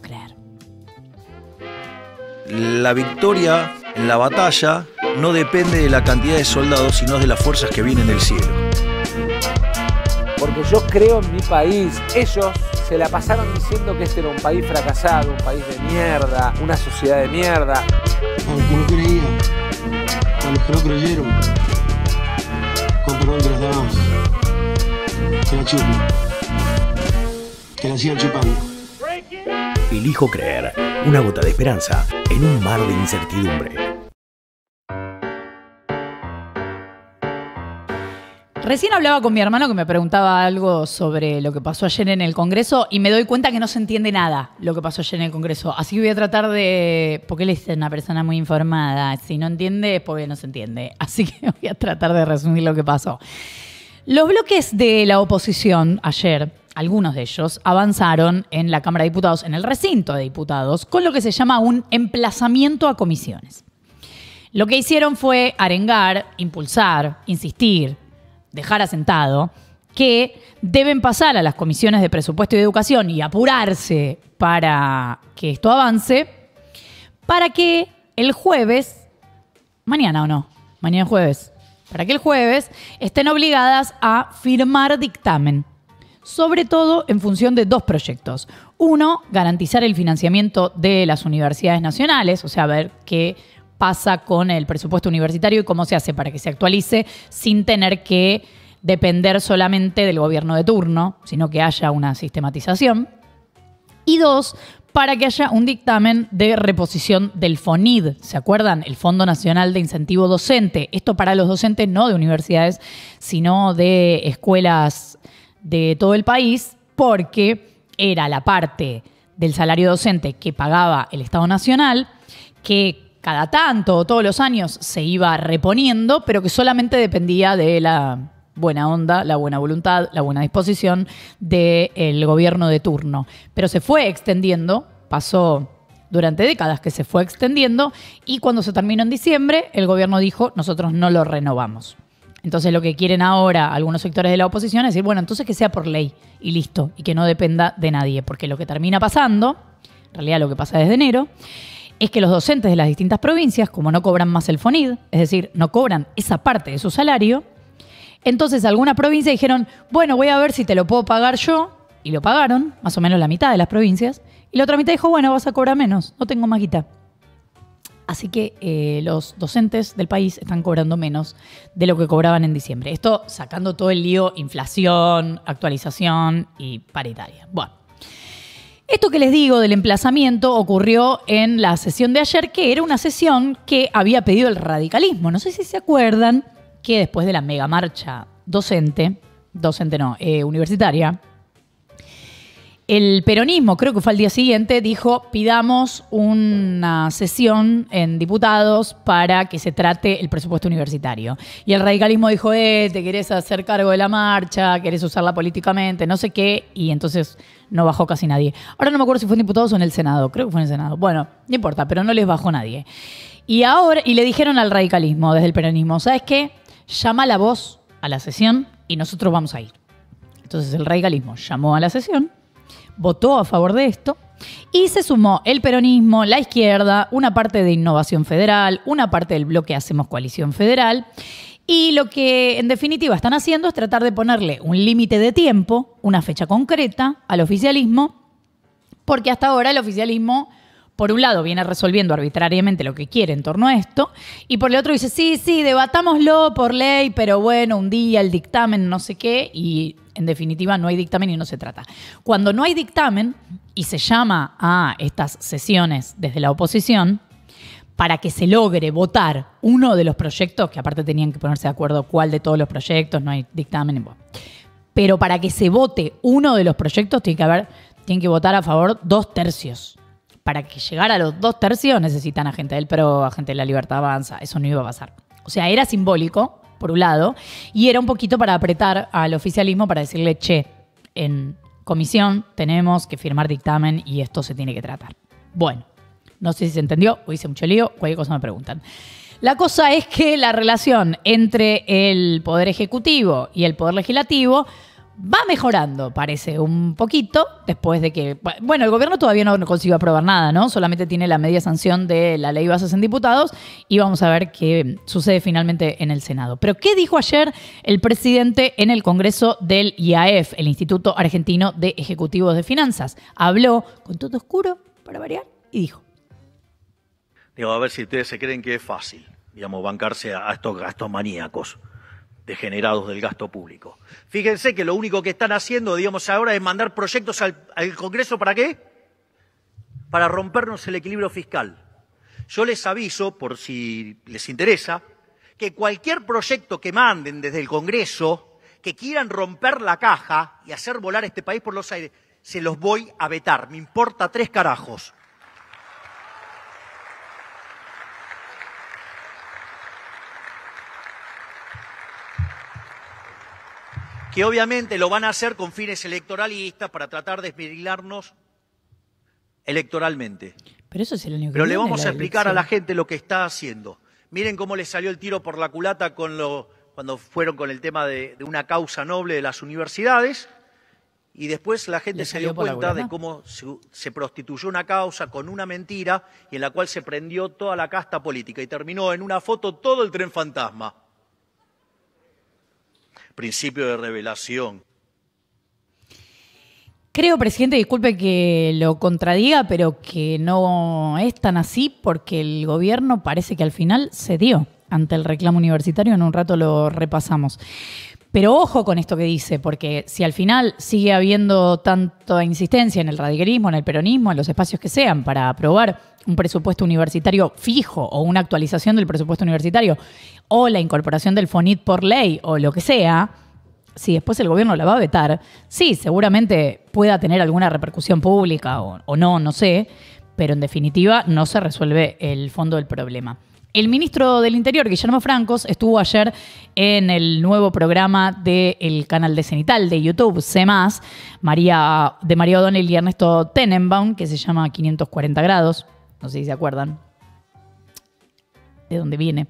creer. La victoria en la batalla no depende de la cantidad de soldados, sino de las fuerzas que vienen del cielo. Porque yo creo en mi país. Ellos se la pasaron diciendo que este era un país fracasado, un país de mierda, una sociedad de mierda. A los que no creían, a los que no creyeron, con perdón de las damas, que la chupen, que la sigan chupando. Elijo creer una gota de esperanza en un mar de incertidumbre. Recién hablaba con mi hermano que me preguntaba algo sobre lo que pasó ayer en el Congreso y me doy cuenta que no se entiende nada lo que pasó ayer en el Congreso. Así que voy a tratar de... Porque él es una persona muy informada. Si no entiende es porque no se entiende. Así que voy a tratar de resumir lo que pasó. Los bloques de la oposición ayer, algunos de ellos, avanzaron en la Cámara de Diputados, en el recinto de diputados, con lo que se llama un emplazamiento a comisiones. Lo que hicieron fue arengar, impulsar, insistir, dejar asentado que deben pasar a las comisiones de presupuesto y educación y apurarse para que esto avance, para que el jueves, mañana o no, mañana jueves, para que el jueves estén obligadas a firmar dictamen, sobre todo en función de dos proyectos. Uno, garantizar el financiamiento de las universidades nacionales, o sea, ver qué pasa con el presupuesto universitario y cómo se hace para que se actualice sin tener que depender solamente del gobierno de turno, sino que haya una sistematización. Y dos, para que haya un dictamen de reposición del FONID. ¿Se acuerdan? El Fondo Nacional de Incentivo Docente. Esto para los docentes no de universidades, sino de escuelas de todo el país, porque era la parte del salario docente que pagaba el Estado Nacional, que cada tanto o todos los años se iba reponiendo, pero que solamente dependía de la buena onda, la buena voluntad, la buena disposición del gobierno de turno. Pero se fue extendiendo, pasó durante décadas que se fue extendiendo y cuando se terminó en diciembre, el gobierno dijo, nosotros no lo renovamos. Entonces lo que quieren ahora algunos sectores de la oposición es decir, bueno, entonces que sea por ley y listo, y que no dependa de nadie, porque lo que termina pasando, en realidad lo que pasa desde enero, es que los docentes de las distintas provincias, como no cobran más el FONID, es decir, no cobran esa parte de su salario, entonces algunas provincias dijeron, bueno, voy a ver si te lo puedo pagar yo, y lo pagaron, más o menos la mitad de las provincias, y la otra mitad dijo, bueno, vas a cobrar menos, no tengo más guita. Así que eh, los docentes del país están cobrando menos de lo que cobraban en diciembre. Esto sacando todo el lío, inflación, actualización y paritaria. Bueno. Esto que les digo del emplazamiento ocurrió en la sesión de ayer, que era una sesión que había pedido el radicalismo. No sé si se acuerdan que después de la mega marcha docente, docente no, eh, universitaria, el peronismo, creo que fue al día siguiente, dijo, pidamos una sesión en diputados para que se trate el presupuesto universitario. Y el radicalismo dijo, eh, te querés hacer cargo de la marcha, querés usarla políticamente, no sé qué, y entonces no bajó casi nadie. Ahora no me acuerdo si fue en diputados o en el Senado, creo que fue en el Senado. Bueno, no importa, pero no les bajó nadie. Y ahora, y le dijeron al radicalismo desde el peronismo, ¿sabes qué? Llama la voz a la sesión y nosotros vamos a ir. Entonces el radicalismo llamó a la sesión votó a favor de esto. Y se sumó el peronismo, la izquierda, una parte de Innovación Federal, una parte del bloque Hacemos Coalición Federal. Y lo que en definitiva están haciendo es tratar de ponerle un límite de tiempo, una fecha concreta al oficialismo, porque hasta ahora el oficialismo, por un lado, viene resolviendo arbitrariamente lo que quiere en torno a esto, y por el otro dice, sí, sí, debatámoslo por ley, pero bueno, un día el dictamen, no sé qué, y en definitiva no hay dictamen y no se trata. Cuando no hay dictamen y se llama a estas sesiones desde la oposición, para que se logre votar uno de los proyectos, que aparte tenían que ponerse de acuerdo cuál de todos los proyectos, no hay dictamen, pero para que se vote uno de los proyectos tiene que haber, tienen que votar a favor dos tercios. Para que llegar a los dos tercios necesitan a gente del PRO, a gente de la Libertad Avanza, eso no iba a pasar. O sea, era simbólico, por un lado, y era un poquito para apretar al oficialismo para decirle, che, en comisión tenemos que firmar dictamen y esto se tiene que tratar. Bueno, no sé si se entendió o hice mucho lío, cualquier cosa me preguntan. La cosa es que la relación entre el Poder Ejecutivo y el Poder Legislativo va mejorando, parece, un poquito, después de que, bueno, el gobierno todavía no consiguió aprobar nada, ¿no? Solamente tiene la media sanción de la ley bases en diputados y vamos a ver qué sucede finalmente en el Senado. Pero, ¿qué dijo ayer el presidente en el Congreso del IAF, el Instituto Argentino de Ejecutivos de Finanzas? Habló con todo oscuro, para variar, y dijo. Digo, a ver si ustedes se creen que es fácil, digamos, bancarse a estos gastos maníacos degenerados del gasto público. Fíjense que lo único que están haciendo, digamos, ahora es mandar proyectos al, Congreso para qué? Para rompernos el equilibrio fiscal. Yo les aviso, por si les interesa, que cualquier proyecto que manden desde el Congreso, que quieran romper la caja y hacer volar este país por los aires, se los voy a vetar. Me importa tres carajos. Que obviamente lo van a hacer con fines electoralistas para tratar de esmerilarnos electoralmente. Pero eso es el único Pero le vamos a explicar a la gente lo que está haciendo. Miren cómo le salió el tiro por la culata con lo, cuando fueron con el tema de, una causa noble de las universidades. Y después la gente se dio cuenta de cómo se, prostituyó una causa con una mentira y en la cual se prendió toda la casta política y terminó en una foto todo el tren fantasma principio de revelación. Creo, presidente, disculpe que lo contradiga, pero que no es tan así porque el gobierno parece que al final cedió ante el reclamo universitario. En un rato lo repasamos. Pero ojo con esto que dice, porque si al final sigue habiendo tanta insistencia en el radicalismo, en el peronismo, en los espacios que sean para aprobar un presupuesto universitario fijo o una actualización del presupuesto universitario o la incorporación del FONIT por ley o lo que sea, si después el gobierno la va a vetar, sí, seguramente pueda tener alguna repercusión pública o, no, no sé, pero en definitiva no se resuelve el fondo del problema. El ministro del Interior, Guillermo Francos, estuvo ayer en el nuevo programa del canal de Cenital de YouTube, C+, María, de María O'Donnell y Ernesto Tenenbaum, que se llama 540 grados. No sé si se acuerdan de dónde viene.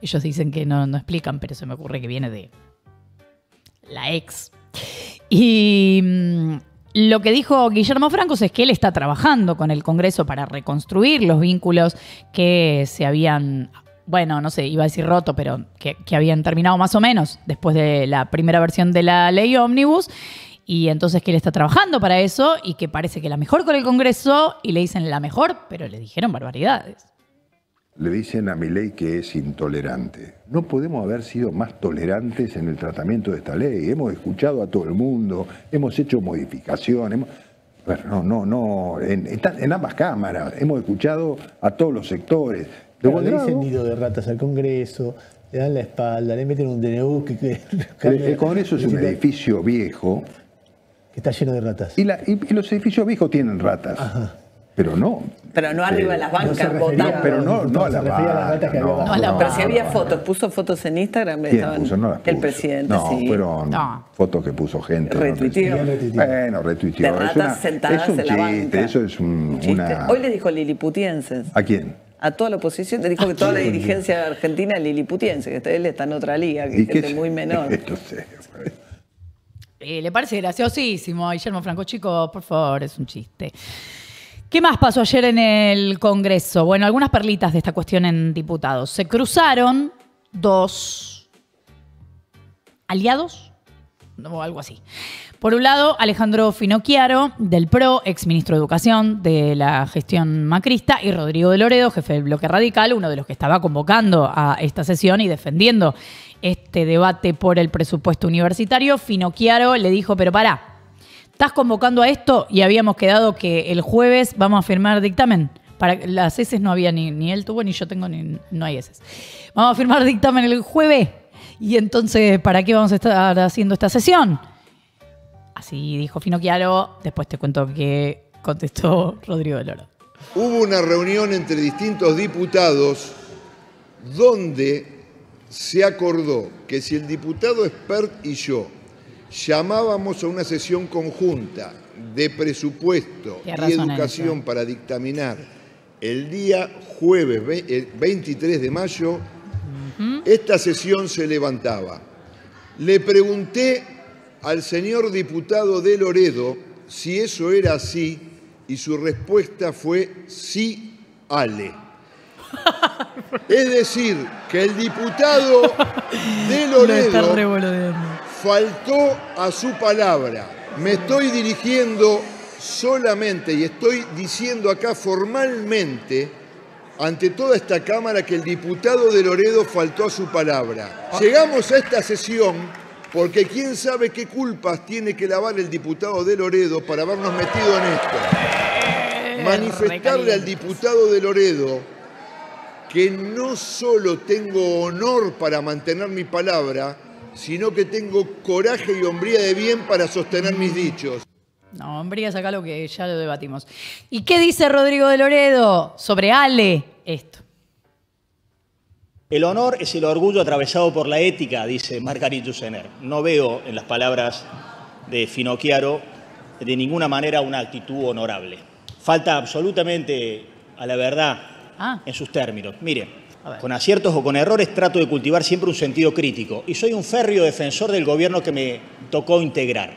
Ellos dicen que no, no explican, pero se me ocurre que viene de la ex. Y mm, lo que dijo Guillermo Francos es que él está trabajando con el Congreso para reconstruir los vínculos que se habían, bueno, no sé, iba a decir roto, pero que, habían terminado más o menos después de la primera versión de la ley ómnibus. Y entonces que él está trabajando para eso y que parece que la mejor con el Congreso y le dicen la mejor, pero le dijeron barbaridades. Le dicen a mi ley que es intolerante. No podemos haber sido más tolerantes en el tratamiento de esta ley. Hemos escuchado a todo el mundo, hemos hecho modificaciones. Bueno, no, no, no. En, ambas cámaras hemos escuchado a todos los sectores. Pero le dicen nido de ratas al Congreso, le dan la espalda, le meten un DNU que... el, Congreso es un edificio viejo. Que está lleno de ratas. Y, y los edificios viejos tienen ratas. Ajá. Pero no. Pero no arriba de las bancas votando. Pero no, no, a la banca. No, no, pero si había fotos, puso fotos en Instagram. ¿Quién puso? No las puso. El presidente, no, sí. fueron fotos que puso gente. Retuiteó. Bueno, retuiteó. De ratas es sentadas es un en la chiste, banca. Eso es un, una... Hoy le dijo liliputienses. ¿A quién? A toda la oposición, le dijo que toda la dirigencia argentina es liliputiense, que él está en otra liga, que es gente muy menor. No sé. Eh, ¿Le parece graciosísimo a Guillermo Franco? Chicos, por favor, es un chiste. ¿Qué más pasó ayer en el Congreso? Bueno, algunas perlitas de esta cuestión en diputados. Se cruzaron dos aliados, o algo así. Por un lado, Alejandro Finocchiaro, del PRO, ex ministro de Educación de la gestión macrista, y Rodrigo de Loredo, jefe del bloque radical, uno de los que estaba convocando a esta sesión y defendiendo este debate por el presupuesto universitario. Finocchiaro le dijo, pero pará, estás convocando a esto y habíamos quedado que el jueves vamos a firmar dictamen. Para las heces no había ni, ni él tuvo ni yo tengo ni no hay heces. Vamos a firmar dictamen el jueves y entonces ¿para qué vamos a estar haciendo esta sesión? Así dijo Fino después te cuento que contestó Rodrigo de Loro. Hubo una reunión entre distintos diputados donde se acordó que si el diputado expert y yo llamábamos a una sesión conjunta de presupuesto y educación para dictaminar el día jueves 23 de mayo, esta sesión se levantaba. Le pregunté al señor diputado de Loredo si eso era así y su respuesta fue sí, Ale. Es decir, que el diputado de Loredo faltó a su palabra. Me estoy dirigiendo solamente y estoy diciendo acá formalmente ante toda esta Cámara que el diputado de Loredo faltó a su palabra. Llegamos a esta sesión porque quién sabe qué culpas tiene que lavar el diputado de Loredo para habernos metido en esto. Manifestarle al diputado de Loredo que no solo tengo honor para mantener mi palabra, sino que tengo coraje y hombría de bien para sostener mis dichos. No, hombría es acá lo que ya lo debatimos. ¿Y qué dice Rodrigo de Loredo sobre Ale? Esto. El honor es el orgullo atravesado por la ética, dice Margarito Sener. No veo en las palabras de Finocchiaro de ninguna manera una actitud honorable. Falta absolutamente a la verdad Ah. en sus términos. Mire, con aciertos o con errores trato de cultivar siempre un sentido crítico y soy un férreo defensor del gobierno que me tocó integrar,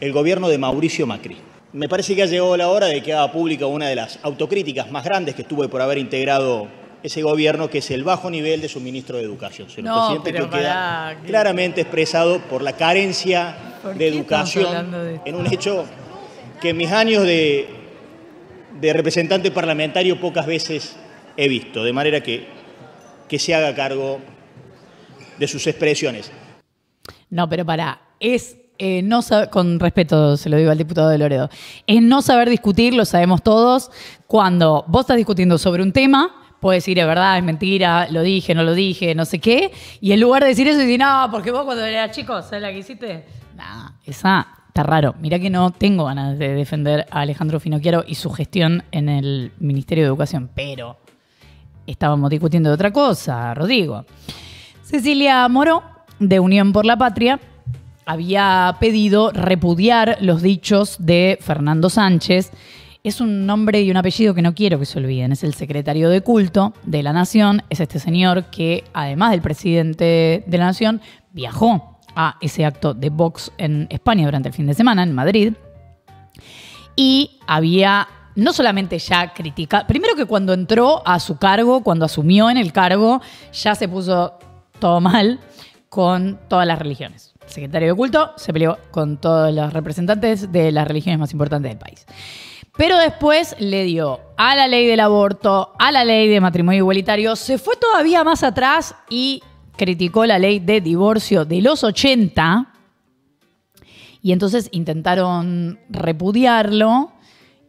el gobierno de Mauricio Macri. Me parece que ha llegado la hora de que haga pública una de las autocríticas más grandes que tuve por haber integrado ese gobierno, que es el bajo nivel de su ministro de Educación, señor No, presidente, que queda claramente expresado por la carencia ¿Por de educación de en un hecho que en mis años de, de representante parlamentario pocas veces he visto, de manera que, que se haga cargo de sus expresiones. No, pero para, es eh, no sab- con respeto se lo digo al diputado de Loredo, es no saber discutir, lo sabemos todos, cuando vos estás discutiendo sobre un tema, puedes decir es verdad, es mentira, lo dije, no lo dije, no sé qué, y en lugar de decir eso, decir, no, porque vos cuando eras chico, ¿sabes la que hiciste? Nah, esa está raro. Mirá que no tengo ganas de defender a Alejandro Finocchiaro y su gestión en el Ministerio de Educación, pero estábamos discutiendo de otra cosa, Rodrigo. Cecilia Moro, de Unión por la Patria, había pedido repudiar los dichos de Fernando Sánchez. Es un nombre y un apellido que no quiero que se olviden. Es el secretario de culto de la Nación. Es este señor que, además del presidente de la Nación, viajó a ese acto de Vox en España durante el fin de semana, en Madrid. Y había no solamente ya criticado, primero que cuando entró a su cargo, cuando asumió en el cargo, ya se puso todo mal con todas las religiones. El secretario de culto se peleó con todos los representantes de las religiones más importantes del país. Pero después le dio a la ley del aborto, a la ley de matrimonio igualitario, se fue todavía más atrás y criticó la ley de divorcio de los 80. Y entonces intentaron repudiarlo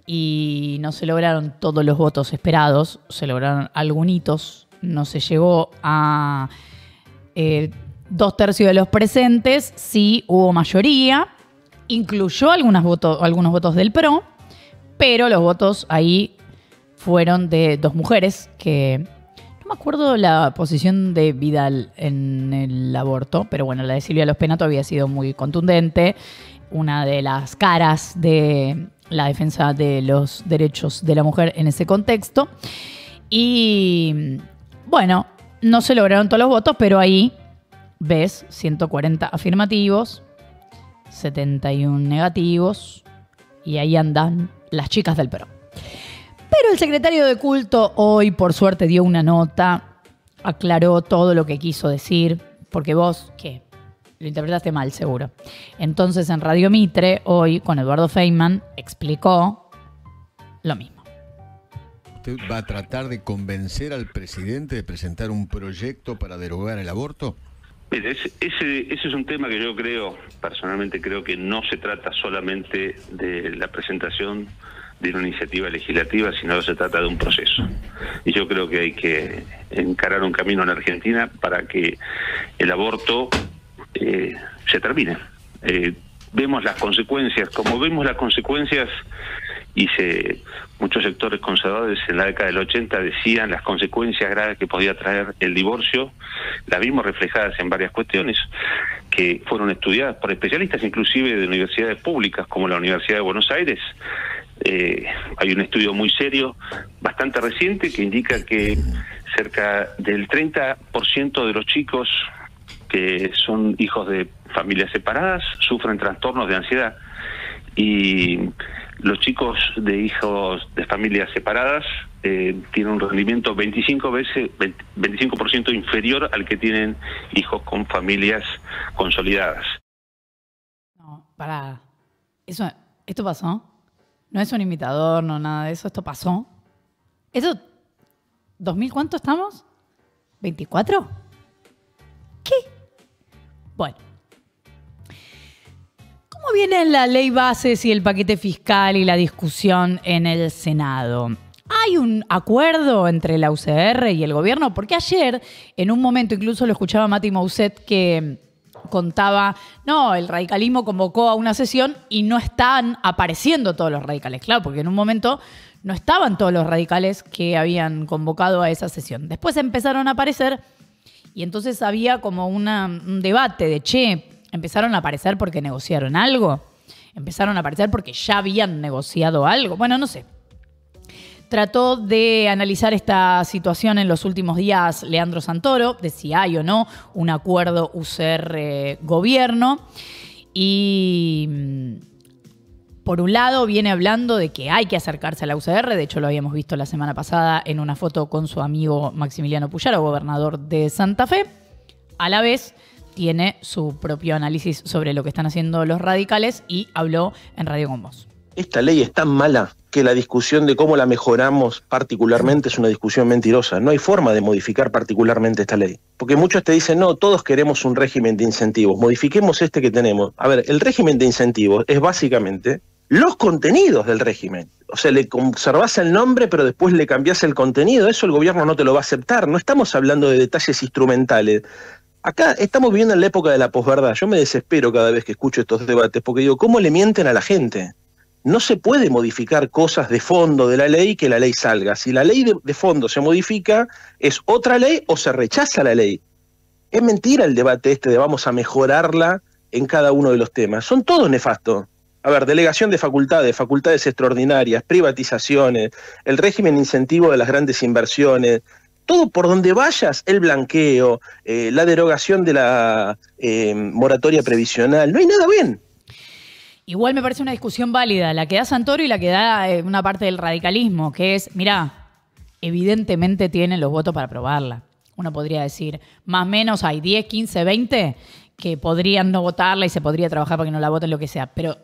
y no se lograron todos los votos esperados, se lograron algunos, no se llegó a eh, dos tercios de los presentes, sí hubo mayoría, incluyó algunos votos del PRO, pero los votos ahí fueron de dos mujeres que no me acuerdo la posición de Vidal en el aborto, pero bueno, la de Silvia Los Penato había sido muy contundente, una de las caras de la defensa de los derechos de la mujer en ese contexto. Y bueno, no se lograron todos los votos, pero ahí ves 140 afirmativos, 71 negativos, y ahí andan las chicas del PRO. Pero el secretario de culto hoy, por suerte, dio una nota, aclaró todo lo que quiso decir, porque vos, ¿qué? Lo interpretaste mal, seguro. Entonces, en Radio Mitre, hoy, con Eduardo Feynman, explicó lo mismo. ¿Usted va a tratar de convencer al presidente de presentar un proyecto para derogar el aborto? Mire, ese, ese, es un tema que yo creo, personalmente creo que no se trata solamente de la presentación de una iniciativa legislativa, sino que se trata de un proceso. Y yo creo que hay que encarar un camino en Argentina para que el aborto eh, se termine. Eh, vemos las consecuencias, como vemos las consecuencias, y se, muchos sectores conservadores en la década del 80 decían las consecuencias graves que podía traer el divorcio, las vimos reflejadas en varias cuestiones que fueron estudiadas por especialistas, inclusive de universidades públicas como la Universidad de Buenos Aires. Eh, hay un estudio muy serio, bastante reciente, que indica que cerca del 30% de los chicos que son hijos de familias separadas sufren trastornos de ansiedad y los chicos de hijos de familias separadas eh, tienen un rendimiento 25 veces 25% inferior al que tienen hijos con familias consolidadas. No, para. Eso, ¿Esto pasó? No es un imitador, no nada de eso. ¿Esto pasó? ¿Eso? ¿2000 cuánto estamos? ¿24? ¿Qué? Bueno. ¿Cómo viene la ley bases y el paquete fiscal y la discusión en el Senado? ¿Hay un acuerdo entre la UCR y el gobierno? Porque ayer, en un momento, incluso lo escuchaba Mati Mousset que contaba, no, el radicalismo convocó a una sesión y no están apareciendo todos los radicales. Claro, porque en un momento no estaban todos los radicales que habían convocado a esa sesión. Después empezaron a aparecer y entonces había como un debate de, che, empezaron a aparecer porque negociaron algo, empezaron a aparecer porque ya habían negociado algo, bueno, no sé. Trató de analizar esta situación en los últimos días Leandro Santoro, de si hay o no un acuerdo UCR-gobierno. Y mm, por un lado viene hablando de que hay que acercarse a la UCR, de hecho lo habíamos visto la semana pasada en una foto con su amigo Maximiliano Puyaro, gobernador de Santa Fe. A la vez tiene su propio análisis sobre lo que están haciendo los radicales y habló en Radio con Vos. Esta ley es tan mala que la discusión de cómo la mejoramos particularmente es una discusión mentirosa. No hay forma de modificar particularmente esta ley. Porque muchos te dicen, no, todos queremos un régimen de incentivos, modifiquemos este que tenemos. A ver, el régimen de incentivos es básicamente los contenidos del régimen. O sea, le conservas el nombre, pero después le cambias el contenido. Eso el gobierno no te lo va a aceptar. No estamos hablando de detalles instrumentales. Acá estamos viviendo en la época de la posverdad. Yo me desespero cada vez que escucho estos debates porque digo, ¿cómo le mienten a la gente? No se puede modificar cosas de fondo de la ley que la ley salga. Si la ley de, fondo se modifica, es otra ley o se rechaza la ley. Es mentira el debate este de vamos a mejorarla en cada uno de los temas. Son todos nefastos. A ver, delegación de facultades, facultades extraordinarias, privatizaciones, el régimen incentivo de las grandes inversiones, todo por donde vayas, el blanqueo, eh, la derogación de la eh, moratoria previsional, no hay nada bien. Igual me parece una discusión válida, la que da Santoro y la que da eh, una parte del radicalismo, que es, mirá, evidentemente tienen los votos para aprobarla. Uno podría decir, más o menos hay 10, 15, 20 que podrían no votarla y se podría trabajar para que no la voten, lo que sea. Pero,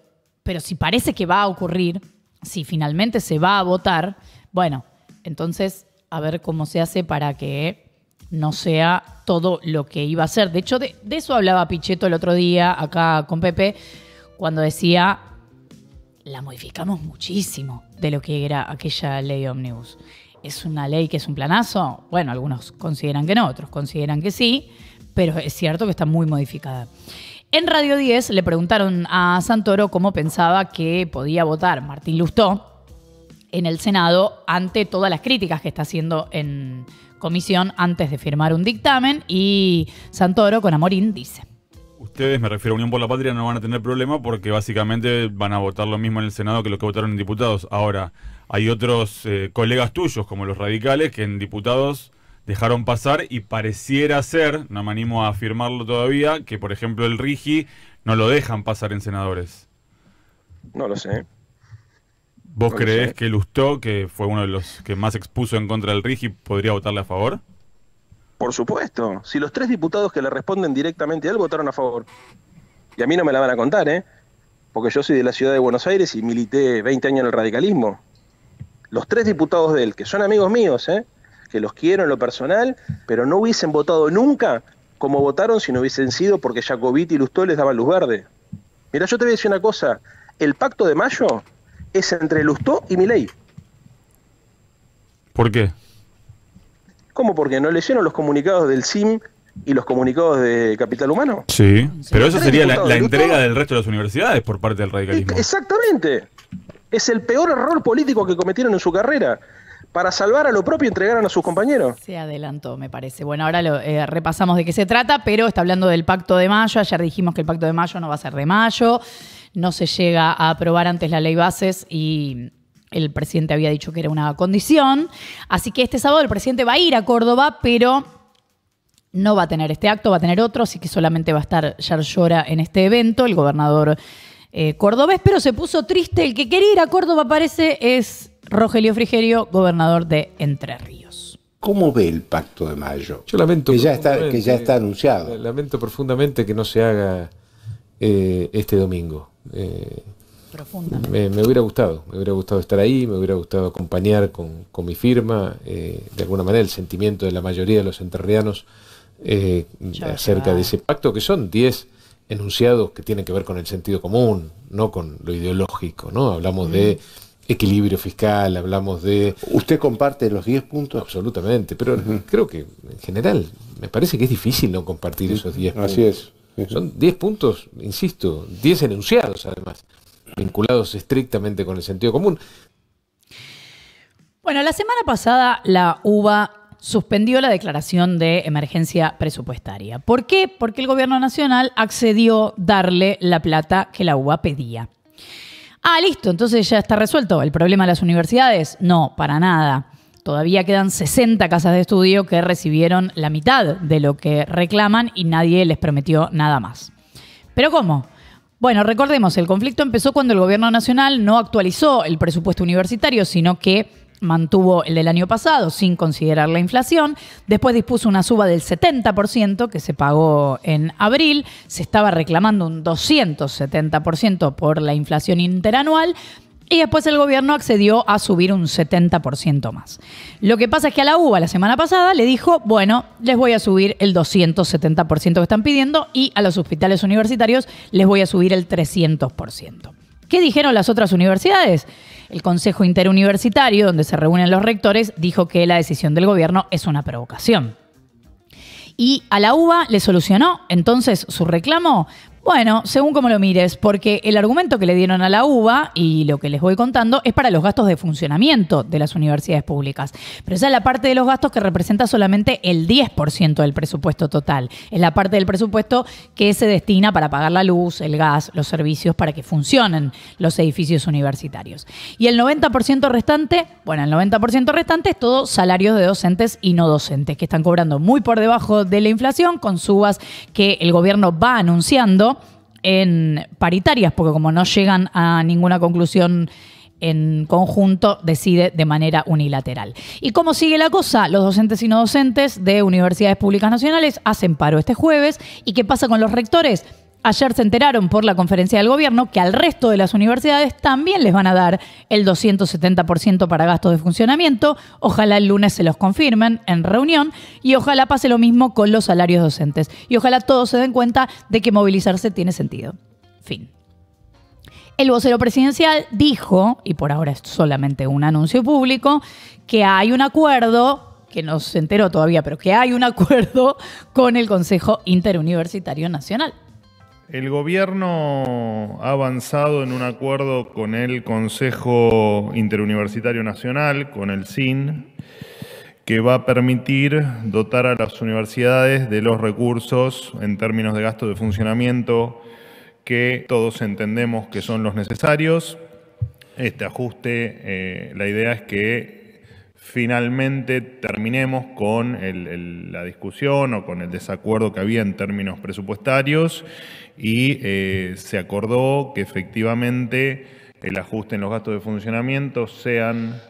pero si parece que va a ocurrir, si finalmente se va a votar, bueno, entonces a ver cómo se hace para que no sea todo lo que iba a ser. De hecho, de, eso hablaba Pichetto el otro día acá con Pepe, cuando decía, la modificamos muchísimo de lo que era aquella ley ómnibus. ¿Es una ley que es un planazo? Bueno, algunos consideran que no, otros consideran que sí, pero es cierto que está muy modificada. En Radio 10 le preguntaron a Santoro cómo pensaba que podía votar Martín Lustó en el Senado ante todas las críticas que está haciendo en comisión antes de firmar un dictamen y Santoro con Amorín dice. Ustedes, me refiero a Unión por la Patria, no van a tener problema porque básicamente van a votar lo mismo en el Senado que lo que votaron en diputados. Ahora, hay otros eh, colegas tuyos, como los radicales, que en diputados dejaron pasar y pareciera ser, no me animo a afirmarlo todavía, que por ejemplo el Rigi no lo dejan pasar en senadores. No lo sé. ¿Vos creés que Lustó, que fue uno de los que más expuso en contra del RIGI, podría votarle a favor? Por supuesto. Si los tres diputados que le responden directamente a él votaron a favor. Y a mí no me la van a contar, ¿eh? Porque yo soy de la ciudad de Buenos Aires y milité 20 años en el radicalismo. Los tres diputados de él, que son amigos míos, ¿eh? Que los quiero en lo personal, pero no hubiesen votado nunca como votaron si no hubiesen sido porque Jacobiti y Lustó les daban luz verde. Mira, yo te voy a decir una cosa. El pacto de mayo es entre Lustó y Milei. ¿Por qué? ¿Cómo? Porque no leyeron los comunicados del CIM y los comunicados de Capital Humano. Sí, pero eso sería la, entrega del resto de las universidades por parte del radicalismo. Exactamente. Es el peor error político que cometieron en su carrera. Para salvar a lo propio entregaron a sus compañeros. Se adelantó, me parece. Bueno, ahora lo, eh, repasamos de qué se trata, pero está hablando del pacto de mayo. Ayer dijimos que el pacto de mayo no va a ser de mayo no se llega a aprobar antes la ley bases y el presidente había dicho que era una condición. Así que este sábado el presidente va a ir a Córdoba, pero no va a tener este acto, va a tener otro, así que solamente va a estar Yar Llora en este evento, el gobernador eh, cordobés, pero se puso triste. El que quería ir a Córdoba, parece, es Rogelio Frigerio, gobernador de Entre Ríos. ¿Cómo ve el pacto de mayo? Yo lamento que ya está, que profundamente- ya está anunciado. Lamento profundamente que no se haga eh, este domingo. Eh, me, me hubiera gustado, me hubiera gustado estar ahí, me hubiera gustado acompañar con, con mi firma, eh, de alguna manera el sentimiento de la mayoría de los entrerrianos eh, acerca de ese pacto, que son 10 enunciados que tienen que ver con el sentido común, no con lo ideológico, ¿no? Hablamos de equilibrio fiscal, hablamos de... ¿Usted comparte los 10 puntos? Absolutamente, pero creo que en general me parece que es difícil no compartir esos 10 puntos. Así es. Son 10 puntos, insisto, 10 enunciados además, vinculados estrictamente con el sentido común. Bueno, la semana pasada la UBA suspendió la declaración de emergencia presupuestaria. ¿Por qué? Porque el gobierno nacional accedió darle la plata que la UBA pedía. Ah, listo, entonces ya está resuelto. ¿El problema de las universidades? No, para nada. Todavía quedan 60 casas de estudio que recibieron la mitad de lo que reclaman y nadie les prometió nada más. ¿Pero cómo? Bueno, recordemos, el conflicto empezó cuando el gobierno nacional no actualizó el presupuesto universitario, sino que mantuvo el del año pasado sin considerar la inflación. Después dispuso una suba del 70% que se pagó en abril. Se estaba reclamando un 270% por la inflación interanual. Y después el gobierno accedió a subir un 70% más. Lo que pasa es que a la UBA la semana pasada le dijo, bueno, les voy a subir el 270% que están pidiendo y a los hospitales universitarios les voy a subir el 300%. ¿Qué dijeron las otras universidades? El Consejo Interuniversitario, donde se reúnen los rectores, dijo que la decisión del gobierno es una provocación. Y a la UBA le solucionó entonces su reclamo. Bueno, según como lo mires, porque el argumento que le dieron a la UBA y lo que les voy contando es para los gastos de funcionamiento de las universidades públicas. Pero esa es la parte de los gastos que representa solamente el 10% del presupuesto total. Es la parte del presupuesto que se destina para pagar la luz, el gas, los servicios para que funcionen los edificios universitarios. Y el 90% restante, bueno, el 90% restante es todo salarios de docentes y no docentes, que están cobrando muy por debajo de la inflación con subas que el gobierno va anunciando en paritarias, porque como no llegan a ninguna conclusión en conjunto, decide de manera unilateral. ¿Y cómo sigue la cosa? Los docentes y no docentes de universidades públicas nacionales hacen paro este jueves. ¿Y qué pasa con los rectores? Ayer se enteraron por la conferencia del gobierno que al resto de las universidades también les van a dar el 270% para gastos de funcionamiento. Ojalá el lunes se los confirmen en reunión y ojalá pase lo mismo con los salarios docentes. Y ojalá todos se den cuenta de que movilizarse tiene sentido. Fin. El vocero presidencial dijo, y por ahora es solamente un anuncio público, que hay un acuerdo, que no se enteró todavía, pero que hay un acuerdo con el Consejo Interuniversitario Nacional. El gobierno ha avanzado en un acuerdo con el Consejo Interuniversitario Nacional, con el CIN, que va a permitir dotar a las universidades de los recursos en términos de gasto de funcionamiento que todos entendemos que son los necesarios. Este ajuste, eh, la idea es que finalmente terminemos con la discusión o con el desacuerdo que había en términos presupuestarios y eh, se acordó que efectivamente el ajuste en los gastos de funcionamiento sean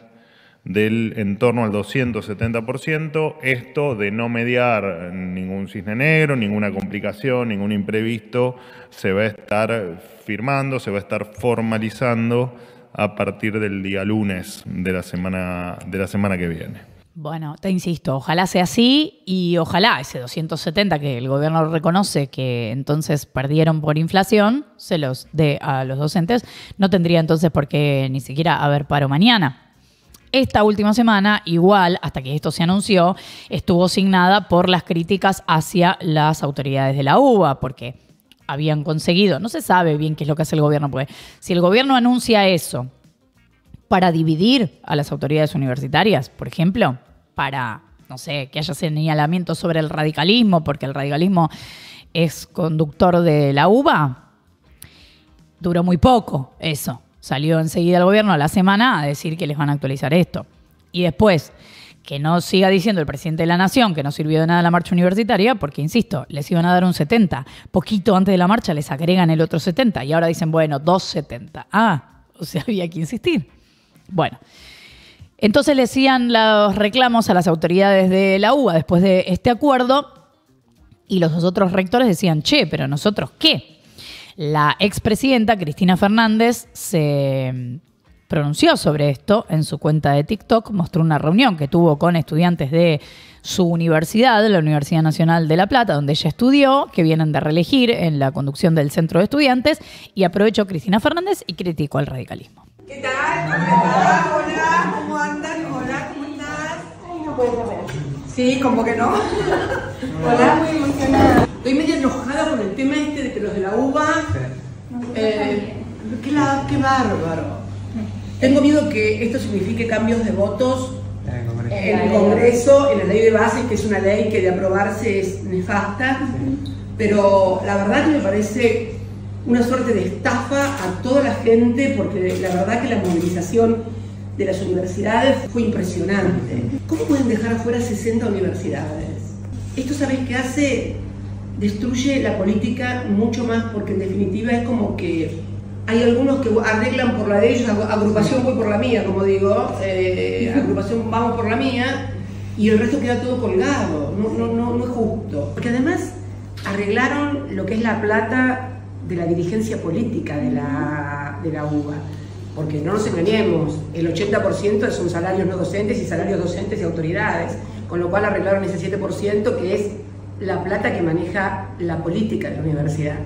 del entorno al 270%, esto de no mediar ningún cisne negro, ninguna complicación, ningún imprevisto, se va a estar firmando, se va a estar formalizando a partir del día lunes de la semana, de la semana que viene. Bueno, te insisto, ojalá sea así y ojalá ese 270 que el gobierno reconoce que entonces perdieron por inflación, se los dé a los docentes, no tendría entonces por qué ni siquiera haber paro mañana. Esta última semana, igual, hasta que esto se anunció, estuvo signada por las críticas hacia las autoridades de la UBA, porque habían conseguido, no se sabe bien qué es lo que hace el gobierno, porque si el gobierno anuncia eso para dividir a las autoridades universitarias, por ejemplo, para, no sé, que haya señalamientos sobre el radicalismo, porque el radicalismo es conductor de la UBA, duró muy poco eso. Salió enseguida el gobierno a la semana a decir que les van a actualizar esto. Y después, que no siga diciendo el presidente de la Nación que no sirvió de nada la marcha universitaria, porque, insisto, les iban a dar un 70. Poquito antes de la marcha les agregan el otro 70 y ahora dicen, bueno, 270. Ah, o sea, había que insistir. Bueno. Entonces le hacían los reclamos a las autoridades de la UBA después de este acuerdo y los otros rectores decían, che, pero nosotros qué. La expresidenta Cristina Fernández se pronunció sobre esto en su cuenta de TikTok, mostró una reunión que tuvo con estudiantes de su universidad, la Universidad Nacional de La Plata, donde ella estudió, que vienen de reelegir en la conducción del centro de estudiantes, y aprovechó Cristina Fernández y criticó al radicalismo. ¿Qué tal? ¿Cómo estás? Hola, ¿cómo andas? Hola, ¿cómo estás? no puedes Sí, como que no. Hola, muy emocionada. Estoy medio enojada con el tema este de que los de la UBA. Eh, qué, qué bárbaro. Tengo miedo que esto signifique cambios de votos en el Congreso, en la ley de bases, que es una ley que de aprobarse es nefasta, pero la verdad que me parece una suerte de estafa a toda la gente, porque la verdad que la movilización de las universidades fue impresionante. ¿Cómo pueden dejar afuera 60 universidades? Esto, ¿sabes qué hace? Destruye la política mucho más, porque en definitiva es como que hay algunos que arreglan por la de ellos, agrupación voy por la mía, como digo, eh, agrupación vamos por la mía, y el resto queda todo colgado, no, no, no, no es justo. Porque además arreglaron lo que es la plata de la dirigencia política de la, de la UBA. Porque no nos engañemos, el 80% son salarios no docentes y salarios docentes y autoridades, con lo cual arreglaron ese 7% que es la plata que maneja la política de la universidad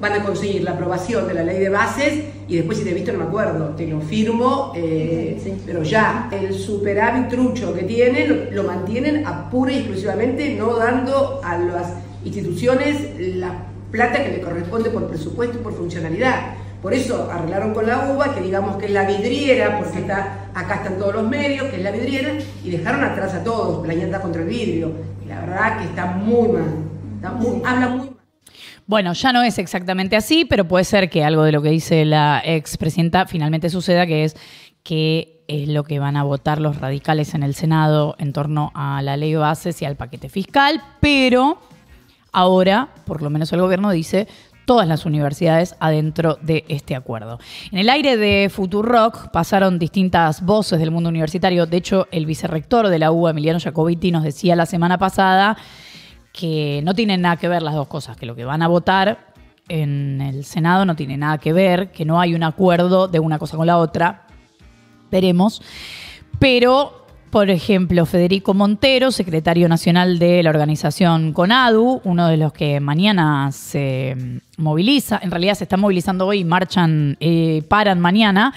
van a conseguir la aprobación de la ley de bases y después si te he visto no me acuerdo, te lo firmo, eh, pero ya el superávit trucho que tienen lo, mantienen a pura y exclusivamente no dando a las instituciones la plata que le corresponde por presupuesto y por funcionalidad. Por eso arreglaron con la UBA, que digamos que es la vidriera, porque está, acá están todos los medios, que es la vidriera, y dejaron atrás a todos, plañeta contra el vidrio. Y la verdad que está muy mal, habla muy mal. Bueno, ya no es exactamente así, pero puede ser que algo de lo que dice la expresidenta finalmente suceda, que es que es lo que van a votar los radicales en el Senado en torno a la ley de bases y al paquete fiscal, pero ahora, por lo menos el gobierno dice, todas las universidades adentro de este acuerdo. En el aire de Futurock pasaron distintas voces del mundo universitario. De hecho, el vicerrector de la UA, Emiliano Jacobiti, nos decía la semana pasada que no tienen nada que ver las dos cosas, que lo que van a votar en el Senado no tiene nada que ver, que no hay un acuerdo de una cosa con la otra. Veremos. Pero, por ejemplo, Federico Montero, secretario nacional de la organización CONADU, uno de los que mañana se moviliza, en realidad se está movilizando hoy, marchan, eh, paran mañana.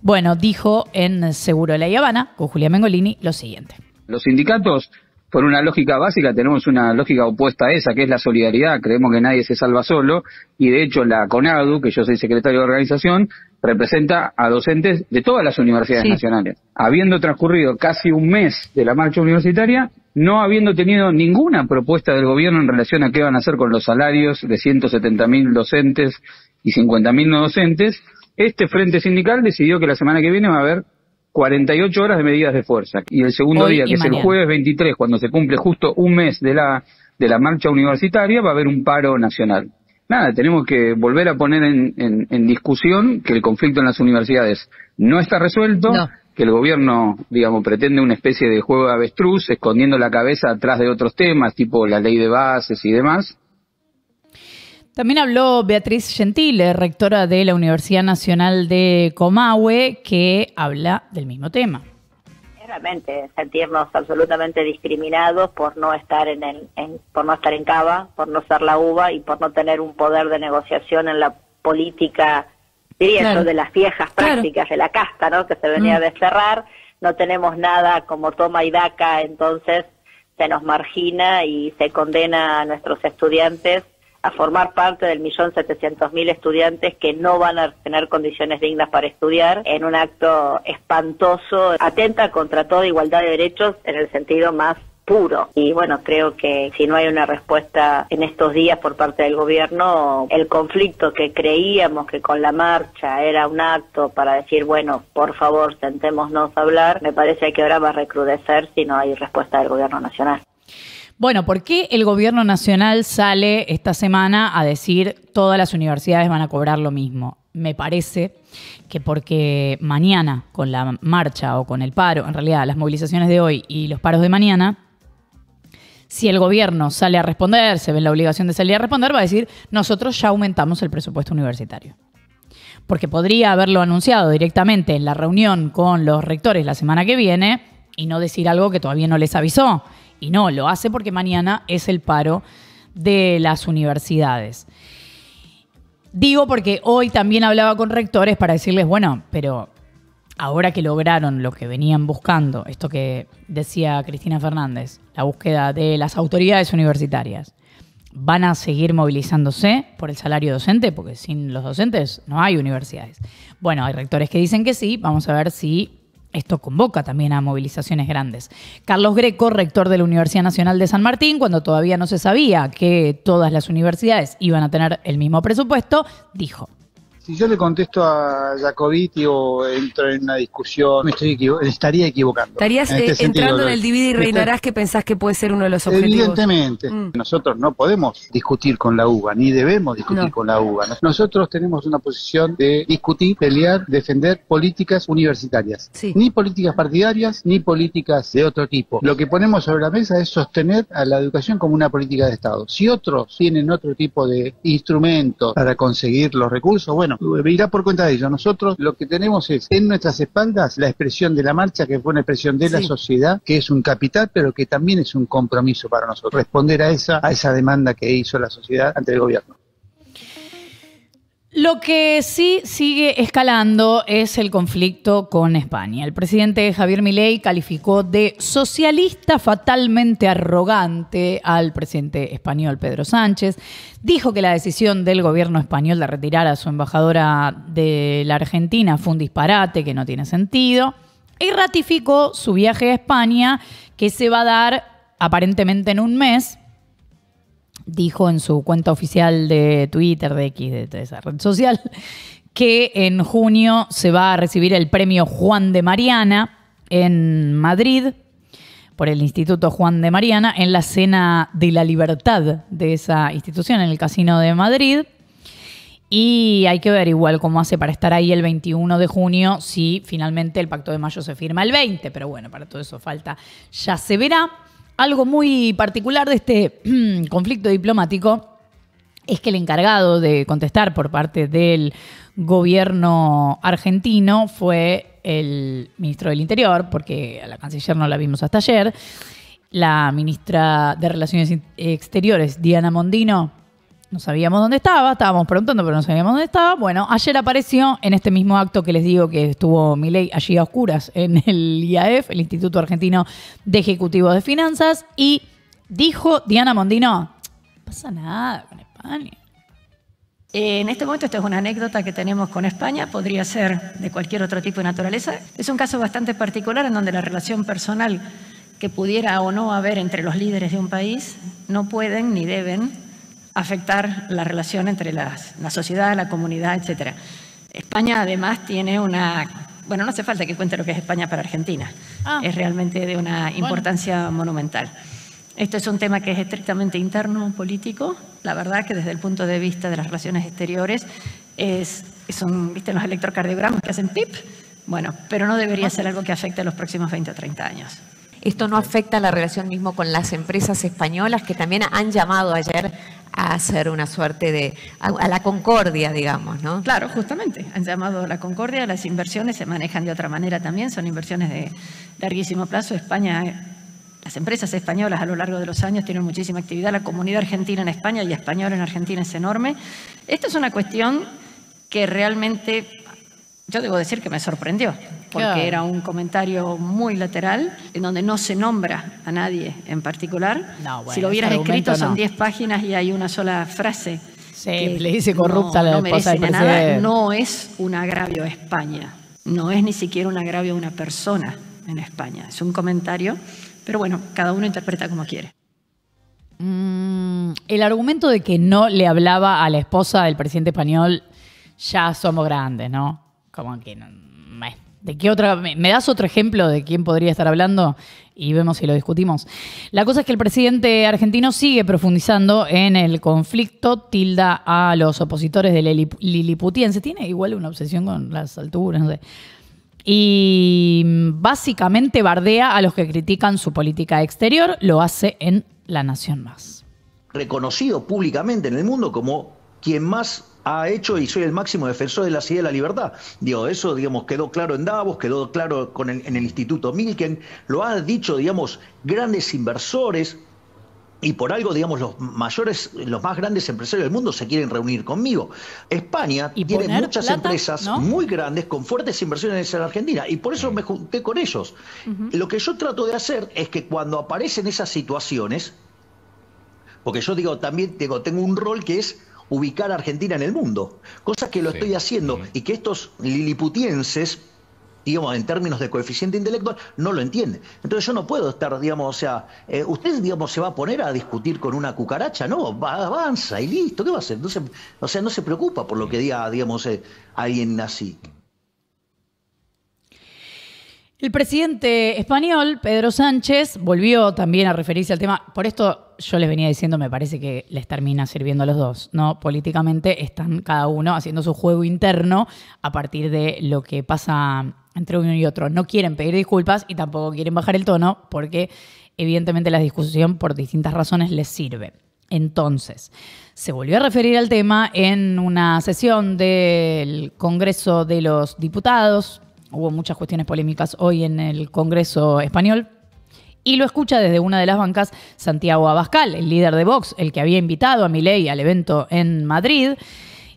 Bueno, dijo en Seguro de la Habana, con Julia Mengolini, lo siguiente. Los sindicatos por una lógica básica tenemos una lógica opuesta a esa, que es la solidaridad. Creemos que nadie se salva solo y de hecho la CONADU, que yo soy secretario de organización, representa a docentes de todas las universidades nacionales. Habiendo transcurrido casi un mes de la marcha universitaria, no habiendo tenido ninguna propuesta del gobierno en relación a qué van a hacer con los salarios de 170.000 docentes y 50.000 no docentes, este frente sindical decidió que la semana que viene va a haber 48 horas de medidas de fuerza. Y el segundo día, que es el jueves 23, cuando se cumple justo un mes de la, de la marcha universitaria, va a haber un paro nacional. Nada, tenemos que volver a poner en, en, discusión que el conflicto en las universidades no está resuelto, que el gobierno, digamos, pretende una especie de juego de avestruz, escondiendo la cabeza atrás de otros temas, tipo la ley de bases y demás, también habló Beatriz Gentile, rectora de la Universidad Nacional de Comahue, que habla del mismo tema. Realmente sentirnos absolutamente discriminados por no estar en, el, por no estar en Cava, por no ser la UBA y por no tener un poder de negociación en la política, diría de las viejas prácticas de la casta, ¿no? Que se venía mm. de cerrar. No tenemos nada como toma y daca, entonces se nos margina y se condena a nuestros estudiantes a formar parte del millón setecientos mil estudiantes que no van a tener condiciones dignas para estudiar en un acto espantoso, atenta contra toda igualdad de derechos en el sentido más puro. Y bueno, creo que si no hay una respuesta en estos días por parte del gobierno, el conflicto que creíamos que con la marcha era un acto para decir, bueno, por favor, sentémonos a hablar, me parece que ahora va a recrudecer si no hay respuesta del gobierno nacional. Bueno, ¿por qué el gobierno nacional sale esta semana a decir todas las universidades van a cobrar lo mismo? Me parece que porque mañana, con la marcha o con el paro, en realidad las movilizaciones de hoy y los paros de mañana, si el gobierno sale a responder, se ve la obligación de salir a responder, va a decir, nosotros ya aumentamos el presupuesto universitario. Porque podría haberlo anunciado directamente en la reunión con los rectores la semana que viene y no decir algo que todavía no les avisó. Y no, lo hace porque mañana es el paro de las universidades. Digo porque hoy también hablaba con rectores para decirles, bueno, pero ahora que lograron lo que venían buscando, esto que decía Cristina Fernández, la búsqueda de las autoridades universitarias, ¿van a seguir movilizándose por el salario docente? Porque sin los docentes no hay universidades. Bueno, hay rectores que dicen que sí, vamos a ver si esto convoca también a movilizaciones grandes. Carlos Greco, rector de la Universidad Nacional de San Martín, cuando todavía no se sabía que todas las universidades iban a tener el mismo presupuesto, dijo. Si yo le contesto a Jacobiti o entro en una discusión, me estoy equivo estaría equivocando. Estarías En este eh, sentido, entrando en el dividir y me reinarás que pensás que puede ser uno de los objetivos. Evidentemente, Mm. nosotros no podemos discutir con la UBA, ni debemos discutir No. con la UBA. Nosotros tenemos una posición de discutir, pelear, defender políticas universitarias. Ni políticas partidarias, ni políticas de otro tipo. Lo que ponemos sobre la mesa es sostener a la educación como una política de Estado. Si otros tienen otro tipo de instrumentos para conseguir los recursos, bueno, irá por cuenta de ellos. Nosotros lo que tenemos es en nuestras espaldas la expresión de la marcha, que fue una expresión de la sociedad, que es un capital, pero que también es un compromiso para nosotros, responder a esa, a esa demanda que hizo la sociedad ante el gobierno. Lo que sí sigue escalando es el conflicto con España. El presidente Javier Milei calificó de socialista fatalmente arrogante al presidente español Pedro Sánchez. Dijo que la decisión del gobierno español de retirar a su embajadora de la Argentina fue un disparate que no tiene sentido. Y ratificó su viaje a España que se va a dar aparentemente en un mes dijo en su cuenta oficial de Twitter, de X, de, esa red social, que en junio se va a recibir el premio Juan de Mariana en Madrid por el Instituto Juan de Mariana en la Cena de la Libertad de esa institución, en el Casino de Madrid. Y hay que ver igual cómo hace para estar ahí el 21 de junio si finalmente el Pacto de Mayo se firma el 20. Pero bueno, para todo eso falta, ya se verá. Algo muy particular de este conflicto diplomático es que el encargado de contestar por parte del gobierno argentino fue el ministro del Interior, porque a la canciller no la vimos hasta ayer. La ministra de Relaciones Exteriores, Diana Mondino, no sabíamos dónde estaba, estábamos preguntando, pero no sabíamos dónde estaba. Bueno, ayer apareció en este mismo acto que les digo que estuvo Milei allí a oscuras en el IAF, el Instituto Argentino de Ejecutivos de Finanzas, y dijo Diana Mondino, no pasa nada con España. En este momento, esto es una anécdota que tenemos con España, podría ser de cualquier otro tipo de naturaleza. Es un caso bastante particular en donde la relación personal que pudiera o no haber entre los líderes de un país no pueden ni deben afectar la relación entre las- la sociedad, la comunidad, etc. España además tiene una... Bueno, no hace falta que cuente lo que es España para Argentina. Es realmente de una importancia monumental. Esto es un tema que es estrictamente interno político. La verdad que desde el punto de vista de las relaciones exteriores es, son, ¿viste los electrocardiogramas que hacen pip? Bueno, pero no debería ser algo que afecte a los próximos 20 o 30 años. Esto no afecta la relación mismo con las empresas españolas que también han llamado ayer a hacer una suerte de, a, la concordia, digamos, ¿no? Claro, justamente. Han llamado a la concordia, las inversiones se manejan de otra manera también, son inversiones de larguísimo plazo. España, las empresas españolas a lo largo de los años tienen muchísima actividad, la comunidad argentina en España y española en Argentina es enorme. Esto es una cuestión que realmente, yo debo decir que me sorprendió, porque Claro. era un comentario muy lateral, en donde no se nombra a nadie en particular. No, bueno, si lo hubieras escrito son no. 10 páginas y hay una sola frase. Sí, le dice corrupta a la no esposa del nada, no es un agravio a España, no es ni siquiera un agravio a una persona en España, es un comentario, Pero bueno, cada uno interpreta como quiere. Mm, el argumento de que no le hablaba a la esposa del presidente español, ya somos grandes, ¿no? Como que no. ¿De qué otra? ¿Me das otro ejemplo de quién podría estar hablando? Y vemos si lo discutimos. La cosa es que el presidente argentino sigue profundizando en el conflicto, tilda a los opositores del lili- liliputiense. Tiene igual una obsesión con las alturas, no sé. Y básicamente bardea a los que critican su política exterior, lo hace en La Nación Más. reconocido públicamente en el mundo como quien más ha hecho y soy el máximo defensor de la ciudad de la libertad. Digo, eso, digamos, quedó claro en Davos, quedó claro con el- en el Instituto Milken, lo han dicho, digamos, grandes inversores, y por algo, digamos, los mayores, los más grandes empresarios del mundo se quieren reunir conmigo. España tiene muchas plata, empresas ¿no? muy grandes con fuertes inversiones en Argentina y por eso me junté con ellos. Lo que yo trato de hacer es que cuando aparecen esas situaciones, porque yo digo, también digo, tengo un rol que es ubicar a Argentina en el mundo, cosa que lo estoy haciendo y que estos liliputienses, digamos, en términos de coeficiente intelectual, no lo entienden. Entonces yo no puedo estar, digamos, o sea, eh, usted, digamos, se va a poner a discutir con una cucaracha, no, va, avanza y listo, ¿qué va a hacer? No se- o sea, no se preocupa por lo que diga, digamos, eh, alguien así. El presidente español, Pedro Sánchez, volvió también a referirse al tema. Por esto yo les venía diciendo, me parece que les termina sirviendo a los dos, ¿no? Políticamente están cada uno haciendo su juego interno a partir de lo que pasa entre uno y otro. No quieren pedir disculpas y tampoco quieren bajar el tono porque evidentemente la discusión por distintas razones les sirve. Entonces, se volvió a referir al tema en una sesión del Congreso de los Diputados. Hubo muchas cuestiones polémicas hoy en el Congreso español. Y lo escucha desde una de las bancas Santiago Abascal, el líder de Vox, el que había invitado a Milei al evento en Madrid.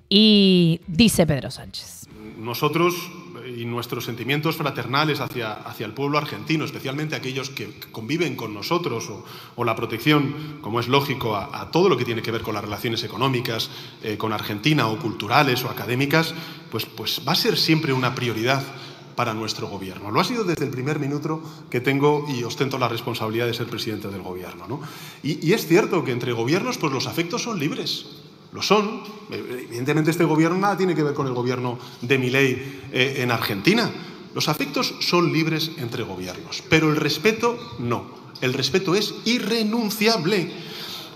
Y dice Pedro Sánchez. Nosotros y nuestros sentimientos fraternales hacia, hacia el pueblo argentino, especialmente aquellos que conviven con nosotros, o, o la protección, como es lógico, a, a todo lo que tiene que ver con las relaciones económicas eh, con Argentina, o culturales o académicas, pues, pues va a ser siempre una prioridad para nuestro gobierno. Lo ha sido desde el primer minuto que tengo y ostento la responsabilidad de ser presidente del gobierno. ¿no? Y, es cierto que entre gobiernos pues los afectos son libres. Lo son. Evidentemente este gobierno nada tiene que ver con el gobierno de Milei eh, en Argentina. Los afectos son libres entre gobiernos, pero el respeto no. El respeto es irrenunciable.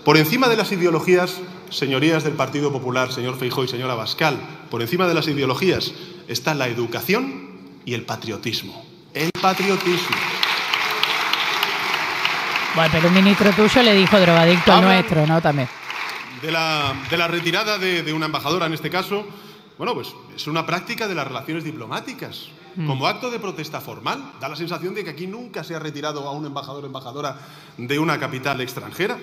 Por encima de las ideologías, señorías del Partido Popular, señor Feijóo y señora Bascal, por encima de las ideologías está la educación y el patriotismo. El patriotismo. Bueno, pero un ministro tuyo le dijo drogadicto al nuestro, ¿no? También. de la, de la retirada de, de una embajadora en este caso, bueno, pues es una práctica de las relaciones diplomáticas. Mm. Como acto de protesta formal, da la sensación de que aquí nunca se ha retirado a un embajador o embajadora de una capital extranjera.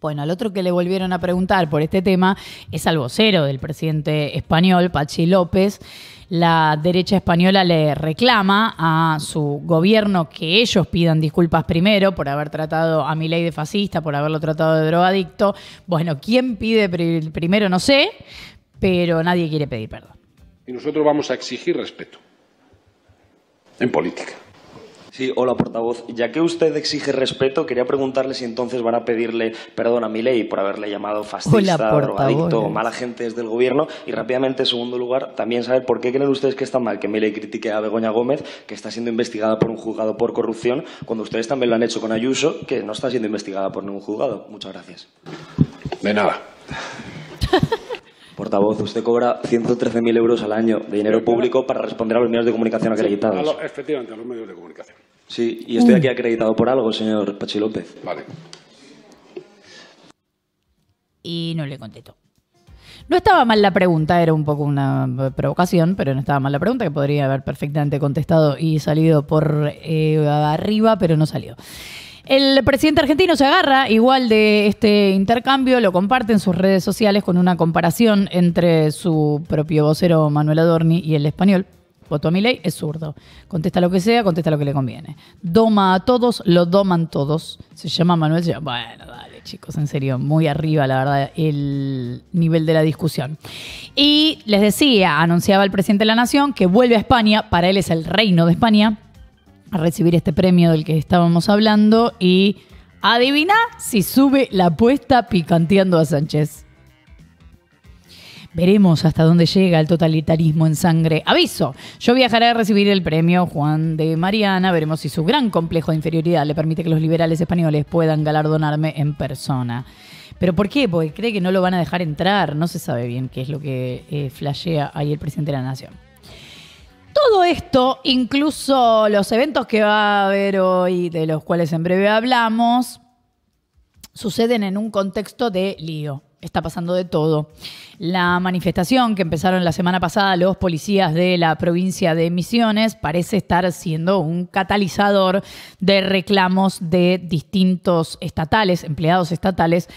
Bueno, al otro que le volvieron a preguntar por este tema es al vocero del presidente español, Pachi López. La derecha española le reclama a su gobierno que ellos pidan disculpas primero por haber tratado a Milei de fascista, por haberlo tratado de drogadicto. Bueno, ¿quién pide pri- primero? No sé, pero nadie quiere pedir perdón. Y nosotros vamos a exigir respeto en política. Sí, hola portavoz. Ya que usted exige respeto, quería preguntarle si entonces van a pedirle perdón a Milei por haberle llamado fascista, Hola, drogadicto o mala gente desde el gobierno. Y rápidamente, en segundo lugar, también saber por qué creen ustedes que está mal que Milei critique a Begoña Gómez, que está siendo investigada por un juzgado por corrupción, cuando ustedes también lo han hecho con Ayuso, que no está siendo investigada por ningún juzgado. Muchas gracias. De nada. Portavoz, usted cobra 113.000 euros al año de dinero público para responder a los medios de comunicación A acreditados. efectivamente, a los medios de comunicación. Sí, y estoy aquí acreditado por algo, señor Pachi López. Vale. Y no le contestó. No estaba mal la pregunta, era un poco una provocación, pero no estaba mal la pregunta, que podría haber perfectamente contestado y salido por eh, arriba, pero no salió. El presidente argentino se agarra igual de este intercambio, lo comparte en sus redes sociales con una comparación entre su propio vocero Manuel Adorni y el español. Votó a Milei, es zurdo. Contesta lo que sea, contesta lo que le conviene. Doma a todos, lo doman todos. Se llama Manuel, Bueno, dale, chicos, en serio, muy arriba, la verdad, el nivel de la discusión. Y les decía, anunciaba el presidente de la Nación que vuelve a España, para él es el reino de España, a recibir este premio del que estábamos hablando y adivina si sube la apuesta picanteando a Sánchez. Veremos hasta dónde llega el totalitarismo en sangre. Aviso, yo viajaré a recibir el premio Juan de Mariana. Veremos si su gran complejo de inferioridad le permite que los liberales españoles puedan galardonarme en persona. ¿Pero por qué? Porque cree que no lo van a dejar entrar. No se sabe bien qué es lo que eh, flashea ahí el presidente de la Nación. Todo esto, incluso los eventos que va a haber hoy, de los cuales en breve hablamos, suceden en un contexto de lío está pasando de todo. La manifestación que empezaron la semana pasada los policías de la provincia de Misiones parece estar siendo un catalizador de reclamos de distintos estatales, empleados estatales,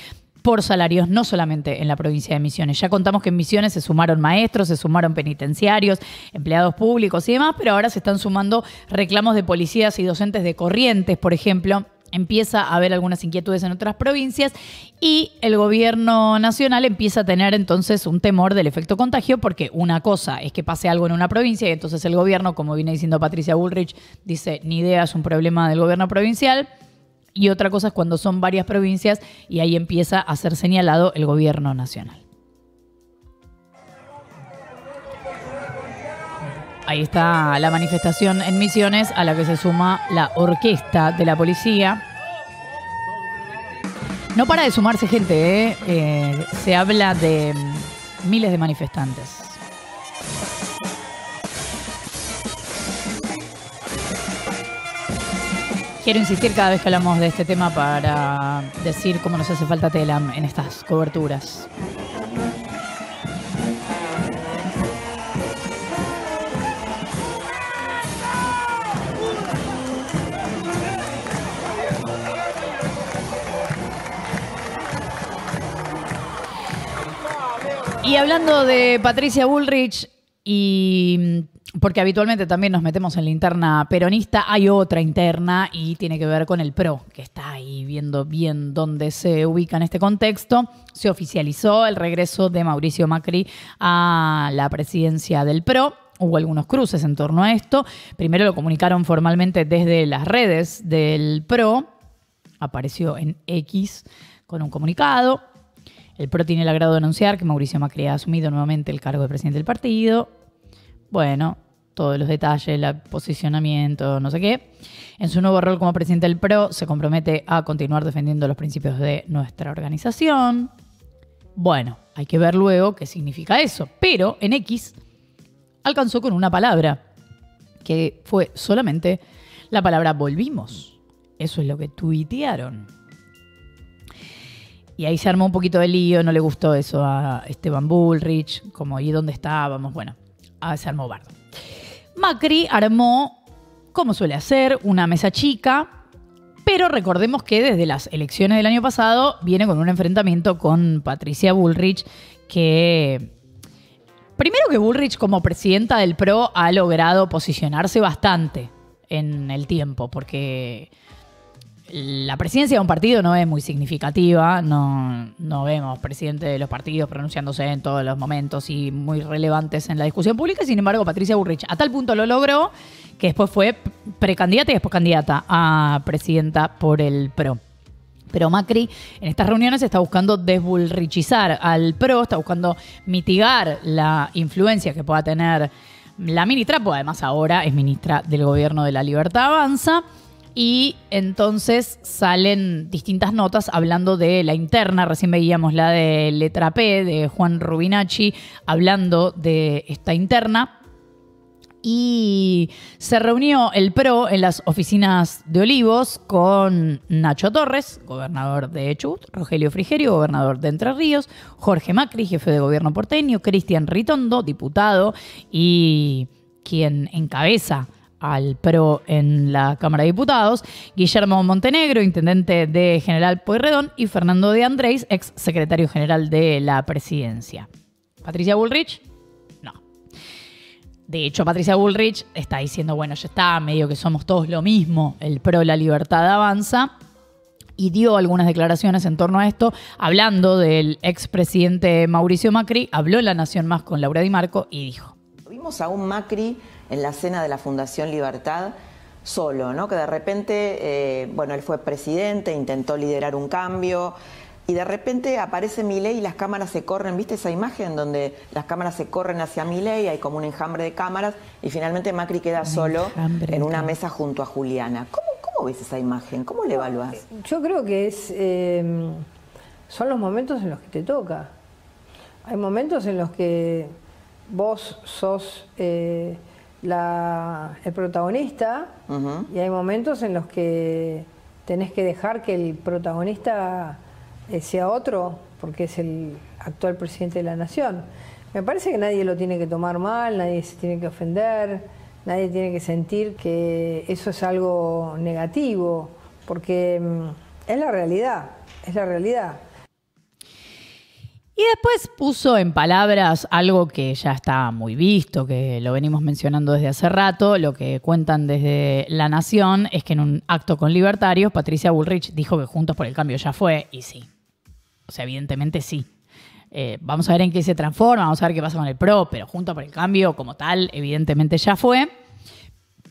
por salarios, no solamente en la provincia de Misiones. Ya contamos que en Misiones se sumaron maestros, se sumaron penitenciarios, empleados públicos y demás, pero ahora se están sumando reclamos de policías y docentes de Corrientes, por ejemplo, empieza a haber algunas inquietudes en otras provincias y el gobierno nacional empieza a tener entonces un temor del efecto contagio porque una cosa es que pase algo en una provincia y entonces el gobierno, como viene diciendo Patricia Bullrich, dice, ni idea, es un problema del gobierno provincial. Y otra cosa es cuando son varias provincias y ahí empieza a ser señalado el gobierno nacional. Ahí está la manifestación en Misiones a la que se suma la orquesta de la policía. No para de sumarse gente, ¿eh? Eh, se habla de miles de manifestantes. Quiero insistir cada vez que hablamos de este tema para decir cómo nos hace falta Telam en estas coberturas. Y hablando de Patricia Bullrich, y porque habitualmente también nos metemos en la interna peronista, hay otra interna y tiene que ver con el PRO, que está ahí viendo bien dónde se ubica en este contexto. Se oficializó el regreso de Mauricio Macri a la presidencia del PRO. Hubo algunos cruces en torno a esto. Primero lo comunicaron formalmente desde las redes del PRO. Apareció en X con un comunicado. El PRO tiene el agrado de anunciar que Mauricio Macri ha asumido nuevamente el cargo de presidente del partido. Bueno, todos los detalles, el posicionamiento, no sé qué. En su nuevo rol como presidente del PRO se compromete a continuar defendiendo los principios de nuestra organización. Bueno, hay que ver luego qué significa eso. Pero en X alcanzó con una palabra, que fue solamente la palabra volvimos. Eso es lo que tuitearon. Y ahí se armó un poquito de lío, no le gustó eso a Esteban Bullrich, como ¿y dónde estábamos? Bueno, se armó bardo. Macri armó, como suele hacer, una mesa chica, pero recordemos que desde las elecciones del año pasado viene con un enfrentamiento con Patricia Bullrich, que primero que Bullrich como presidenta del PRO ha logrado posicionarse bastante en el tiempo, porque la presidencia de un partido no es muy significativa, no, vemos presidente de los partidos pronunciándose en todos los momentos y muy relevantes en la discusión pública, sin embargo Patricia Burrich a tal punto lo logró que después fue precandidata y después candidata a presidenta por el PRO. Pero Macri en estas reuniones está buscando desbulrichizar al PRO, está buscando mitigar la influencia que pueda tener la ministra, pues además ahora es ministra del Gobierno de la Libertad Avanza y entonces salen distintas notas hablando de la interna. Recién veíamos la de letra P de Juan Rubinacci hablando de esta interna. Y se reunió el PRO en las oficinas de Olivos con Nacho Torres, gobernador de Chubut, Rogelio Frigerio, gobernador de Entre Ríos, Jorge Macri, jefe de gobierno porteño, Cristian Ritondo, diputado y quien encabeza al PRO en la Cámara de Diputados, Guillermo Montenegro, intendente de General Pueyrredón, y Fernando de Andrés, ex secretario general de la presidencia. Patricia Bullrich, no. De hecho, Patricia Bullrich está diciendo, bueno, ya está, medio que somos todos lo mismo, el PRO, la libertad avanza, y dio algunas declaraciones en torno a esto, hablando del expresidente Mauricio Macri, habló La Nación Más con Laura Di Marco y dijo. Vimos a un Macri en la cena de la Fundación Libertad solo, ¿no? Que de repente, eh, bueno, él fue presidente, intentó liderar un cambio y de repente aparece Milei y las cámaras se corren, ¿viste esa imagen donde las cámaras se corren hacia Milei, hay como un enjambre de cámaras y finalmente Macri queda solo en una mesa junto a Juliana. ¿Cómo, cómo ves esa imagen? ¿Cómo le evaluás? Yo creo que es eh, son los momentos en los que te toca. Hay momentos en los que vos sos eh, la, el protagonista y hay momentos en los que tenés que dejar que el protagonista eh, sea otro, porque es el actual presidente de la nación. Me parece que nadie lo tiene que tomar mal, nadie se tiene que ofender, nadie tiene que sentir que eso es algo negativo, porque mm, es la realidad, es la realidad. Y después puso en palabras algo que ya está muy visto, que lo venimos mencionando desde hace rato, lo que cuentan desde La Nación es que en un acto con libertarios, Patricia Bullrich dijo que Juntos por el Cambio ya fue, y sí. O sea, evidentemente sí. Eh, vamos a ver en qué se transforma, vamos a ver qué pasa con el PRO, pero Juntos por el Cambio como tal, evidentemente ya fue.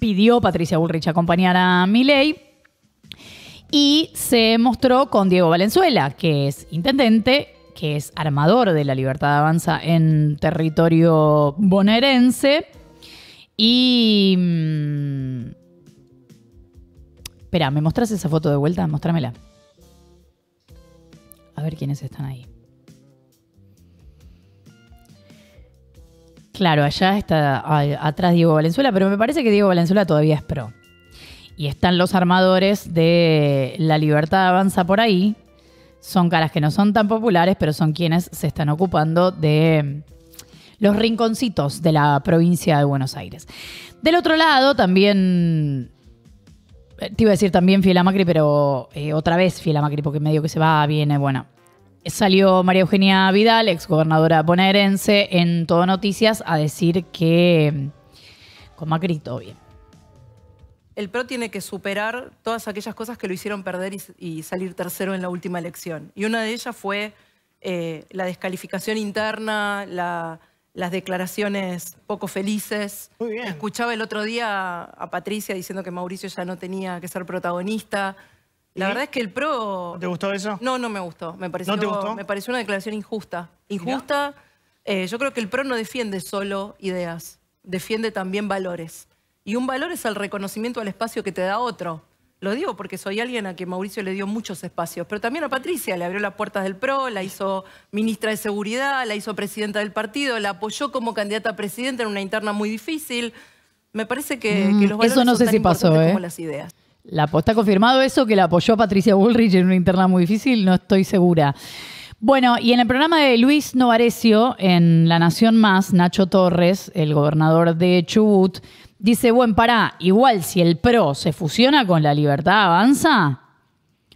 Pidió Patricia Bullrich acompañar a Milei y se mostró con Diego Valenzuela, que es intendente que es armador de la Libertad Avanza en territorio bonaerense. Y. Mm, espera, ¿me mostras esa foto de vuelta? Mostrámela. A ver quiénes están ahí. Claro, allá está atrás Diego Valenzuela, pero me parece que Diego Valenzuela todavía es pro. Y están los armadores de la Libertad Avanza por ahí, son caras que no son tan populares, pero son quienes se están ocupando de los rinconcitos de la provincia de Buenos Aires. Del otro lado, también, eh, te iba a decir también fiel a Macri, pero eh, otra vez fiel a Macri, porque medio que se va, viene, bueno. Salió María Eugenia Vidal, ex gobernadora bonaerense, en Todo Noticias a decir que con Macri todo bien el PRO tiene que superar todas aquellas cosas que lo hicieron perder y, salir tercero en la última elección. Y una de ellas fue eh, la descalificación interna, las declaraciones poco felices. Escuchaba el otro día a Patricia diciendo que Mauricio ya no tenía que ser protagonista. La verdad es que el PRO... ¿Te gustó eso? No, no me gustó. Me pareció, Me pareció una declaración injusta. Injusta. Eh, yo creo que el PRO no defiende solo ideas, defiende también valores. Y un valor es el reconocimiento al espacio que te da otro. Lo digo porque soy alguien a quien Mauricio le dio muchos espacios, pero también a Patricia le abrió las puertas del PRO, la hizo ministra de Seguridad, la hizo presidenta del partido, la apoyó como candidata a presidenta en una interna muy difícil. Me parece que, mm, los valores eso no sé son si pasó, ¿eh? como las ideas. La, ¿Está confirmado eso que la apoyó Patricia Bullrich en una interna muy difícil? No estoy segura. Bueno, y en el programa de Luis Novarecio, en La Nación Más, Nacho Torres, el gobernador de Chubut, Dice, bueno, pará, igual si el PRO se fusiona con la libertad avanza.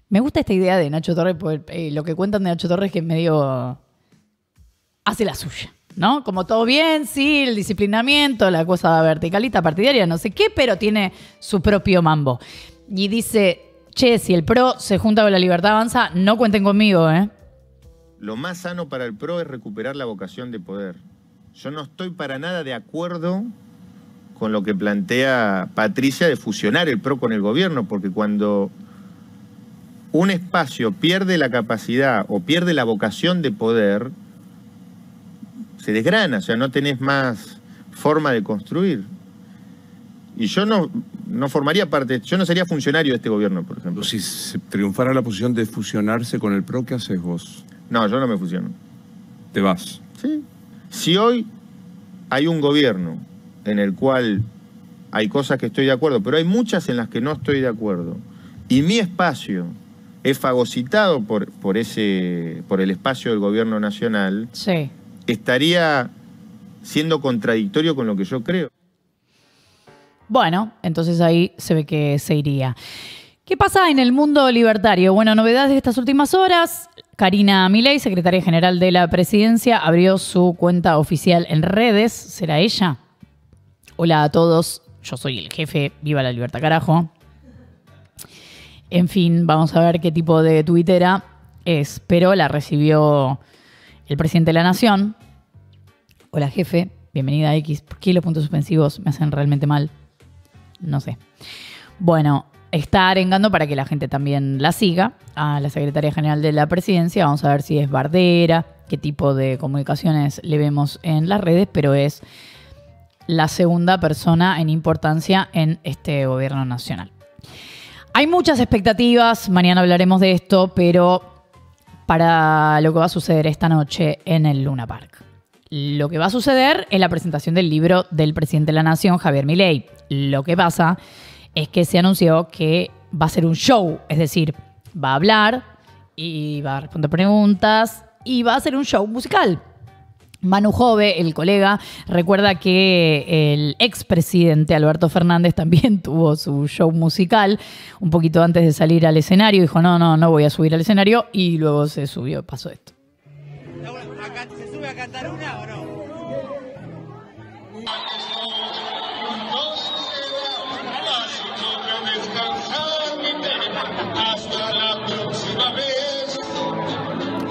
Me gusta esta idea de Nacho Torres, porque eh, lo que cuentan de Nacho Torres es que medio hace la suya, ¿no? Como todo bien, sí, el disciplinamiento, la cosa verticalista partidaria, no sé qué, pero tiene su propio mambo. Y dice, che, si el PRO se junta con la libertad avanza, no cuenten conmigo, ¿eh? Lo más sano para el PRO es recuperar la vocación de poder. Yo no estoy para nada de acuerdo con lo que plantea Patricia de fusionar el PRO con el gobierno, porque cuando un espacio pierde la capacidad o pierde la vocación de poder, se desgrana, o sea, no tenés más forma de construir. Y yo no, no formaría parte, yo no sería funcionario de este gobierno, por ejemplo. Si triunfara la posición de fusionarse con el PRO, ¿qué haces vos? No, yo no me fusiono. ¿Te vas? Sí. Si hoy hay un gobierno en el cual hay cosas que estoy de acuerdo, pero hay muchas en las que no estoy de acuerdo. Y mi espacio es fagocitado por, por, ese, por el espacio del gobierno nacional, sí. estaría siendo contradictorio con lo que yo creo. Bueno, entonces ahí se ve que se iría. ¿Qué pasa en el mundo libertario? Bueno, novedades de estas últimas horas. Karina Milei, secretaria general de la presidencia, abrió su cuenta oficial en redes. ¿Será ella? Hola a todos, yo soy el jefe, viva la libertad carajo. En fin, vamos a ver qué tipo de tuitera es, pero la recibió el presidente de la Nación. Hola jefe, bienvenida a X. ¿Por qué los puntos suspensivos me hacen realmente mal? No sé. Bueno, está arengando para que la gente también la siga a la secretaria general de la presidencia. Vamos a ver si es Bardera, qué tipo de comunicaciones le vemos en las redes, pero es la segunda persona en importancia en este gobierno nacional. Hay muchas expectativas, mañana hablaremos de esto, pero para lo que va a suceder esta noche en el Luna Park. Lo que va a suceder es la presentación del libro del presidente de la Nación, Javier Milei. Lo que pasa es que se anunció que va a ser un show, es decir, va a hablar y va a responder preguntas y va a ser un show musical. Manu Jove, el colega, recuerda que el expresidente Alberto Fernández también tuvo su show musical un poquito antes de salir al escenario. Dijo, no, no, no voy a subir al escenario y luego se subió, pasó esto. ¿Se sube a cantar una o no?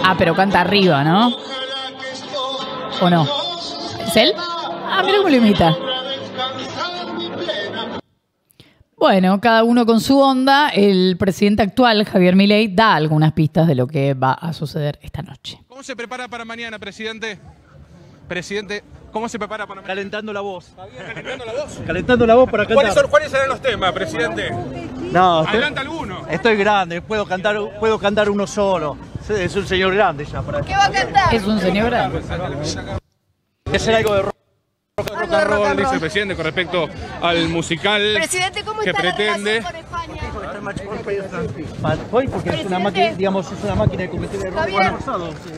Ah, pero canta arriba, ¿no? ¿O no? ¿Es él? Ah, mira cómo lo imita. Bueno, cada uno con su onda. El presidente actual, Javier Milei, da algunas pistas de lo que va a suceder esta noche. ¿Cómo se prepara para mañana, presidente? Presidente, ¿cómo se prepara para mañana? Calentando la voz. ¿Calentando la voz? Calentando la voz para cantar. ¿Cuáles, son- cuáles serán los temas, presidente? No, estoy- Adelanta alguno. Estoy grande, puedo cantar, puedo cantar uno solo. Es un señor grande ya para ¿Qué va a cantar? Es un señor grande. que hacer algo de rock. Rock and roll, dice el presidente, con respecto al musical Presidente, ¿cómo que está la pretende. Hoy porque es una máquina, digamos, es una máquina de cometer errores.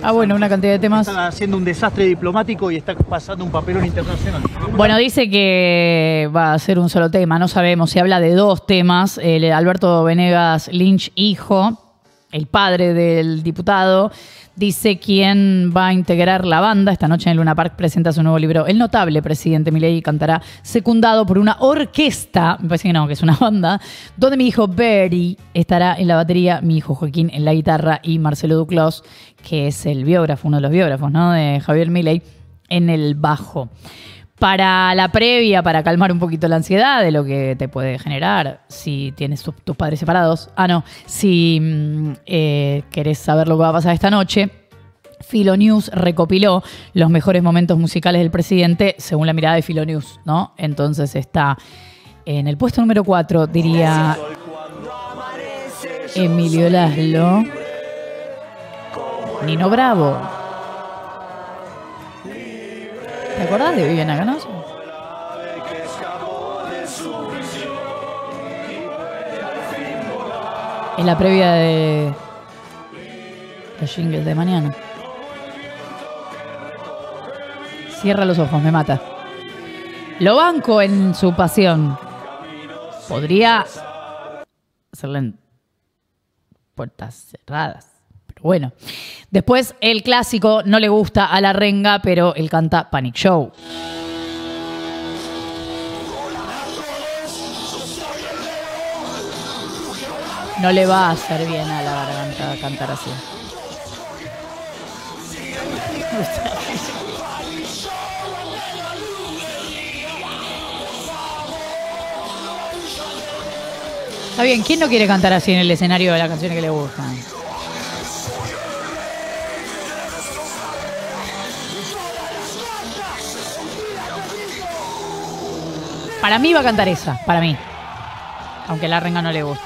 Ah, bueno, una cantidad de temas. Está haciendo un desastre diplomático y está pasando un papelón internacional. Bueno, dice que va a ser un solo tema, no sabemos, se habla de dos temas. El Alberto Venegas Lynch, hijo, el padre del diputado, dice quién va a integrar la banda. Esta noche en Luna Park presenta su nuevo libro. El notable presidente Milei cantará secundado por una orquesta, me parece que no, que es una banda, donde mi hijo Berry estará en la batería, mi hijo Joaquín en la guitarra y Marcelo Duclos, que es el biógrafo, uno de los biógrafos, ¿no? De Javier Milei, en el bajo para la previa, para calmar un poquito la ansiedad de lo que te puede generar si tienes tus, padres separados. Ah, no, si mm, eh, querés saber lo que va a pasar esta noche. Filo News recopiló los mejores momentos musicales del presidente según la mirada de Filo News, ¿no? Entonces está en el puesto número 4, diría Emilio Laszlo. Nino Bravo. ¿Te acordás de Viviana Canoso? Es la previa de los jingles de mañana. Cierra los ojos, me mata. Lo banco en su pasión. Podría hacerle puertas cerradas. Bueno. Después, el clásico no le gusta a la renga, pero él canta Panic Show. No le va a hacer bien a la garganta cantar así. Está bien, ¿quién no quiere cantar así en el escenario de las canciones que le gustan? Para mí va a cantar esa, para mí. Aunque la renga no le guste.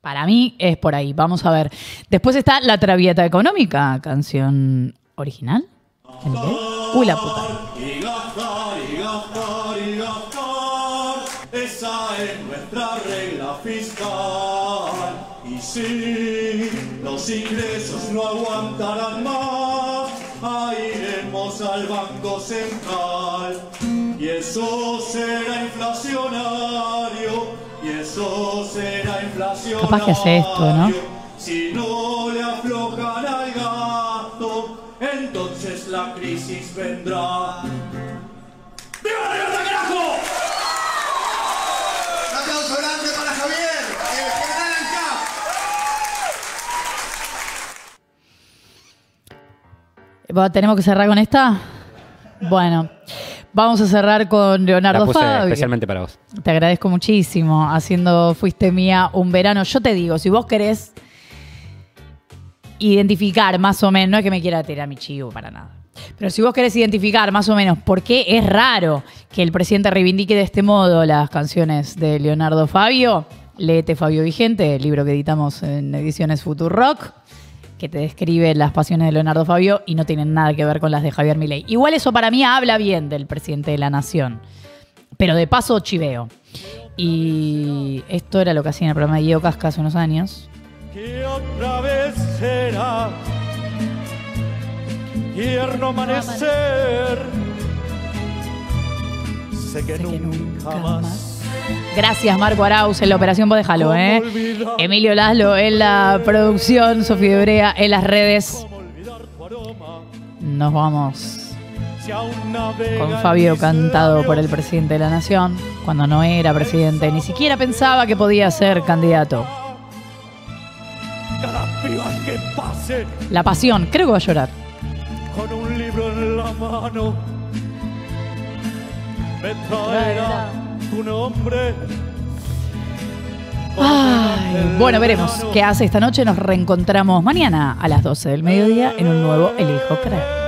Para mí es por ahí, vamos a ver. Después está La Traviata Económica, canción original. Uy, la puta. Esa es nuestra regla fiscal. Y si los ingresos no aguantarán más, iremos al Banco Central. Eso será inflacionario, y eso será inflacionario. Capaz que hace esto, ¿no? Si no le aflojan al gato, entonces la crisis vendrá. ¡Viva la libertad, carajo! Un aplauso grande para Javier, el general ANCAP. Bueno, ¿Tenemos que cerrar con esta? Bueno, Vamos a cerrar con Leonardo La puse Fabio. especialmente para vos. Te agradezco muchísimo haciendo Fuiste Mía un verano. Yo te digo, si vos querés identificar más o menos, no es que me quiera tirar mi chivo para nada, pero si vos querés identificar más o menos por qué es raro que el presidente reivindique de este modo las canciones de Leonardo Fabio, léete Fabio Vigente, el libro que editamos en ediciones Future Rock que te describe las pasiones de Leonardo Fabio y no tienen nada que ver con las de Javier Milei. Igual eso para mí habla bien del presidente de la nación, pero de paso chiveo. Y esto era lo que hacía en el programa de Guido Casca hace unos años. que otra vez será tierno amanecer. Sé que nunca más. Gracias Marco Arauz en la operación vos déjalo, ¿eh? Emilio Laszlo en la producción, Sofía Hebrea en las redes. Nos vamos con Fabio cantado por el presidente de la nación, cuando no era presidente, ni siquiera pensaba que podía ser candidato. La pasión, creo que va a llorar. con un libro en la mano me traerá tu nombre. Ay, bueno, veremos qué hace esta noche. Nos reencontramos mañana a las 12 del mediodía en un nuevo Elijo Creer.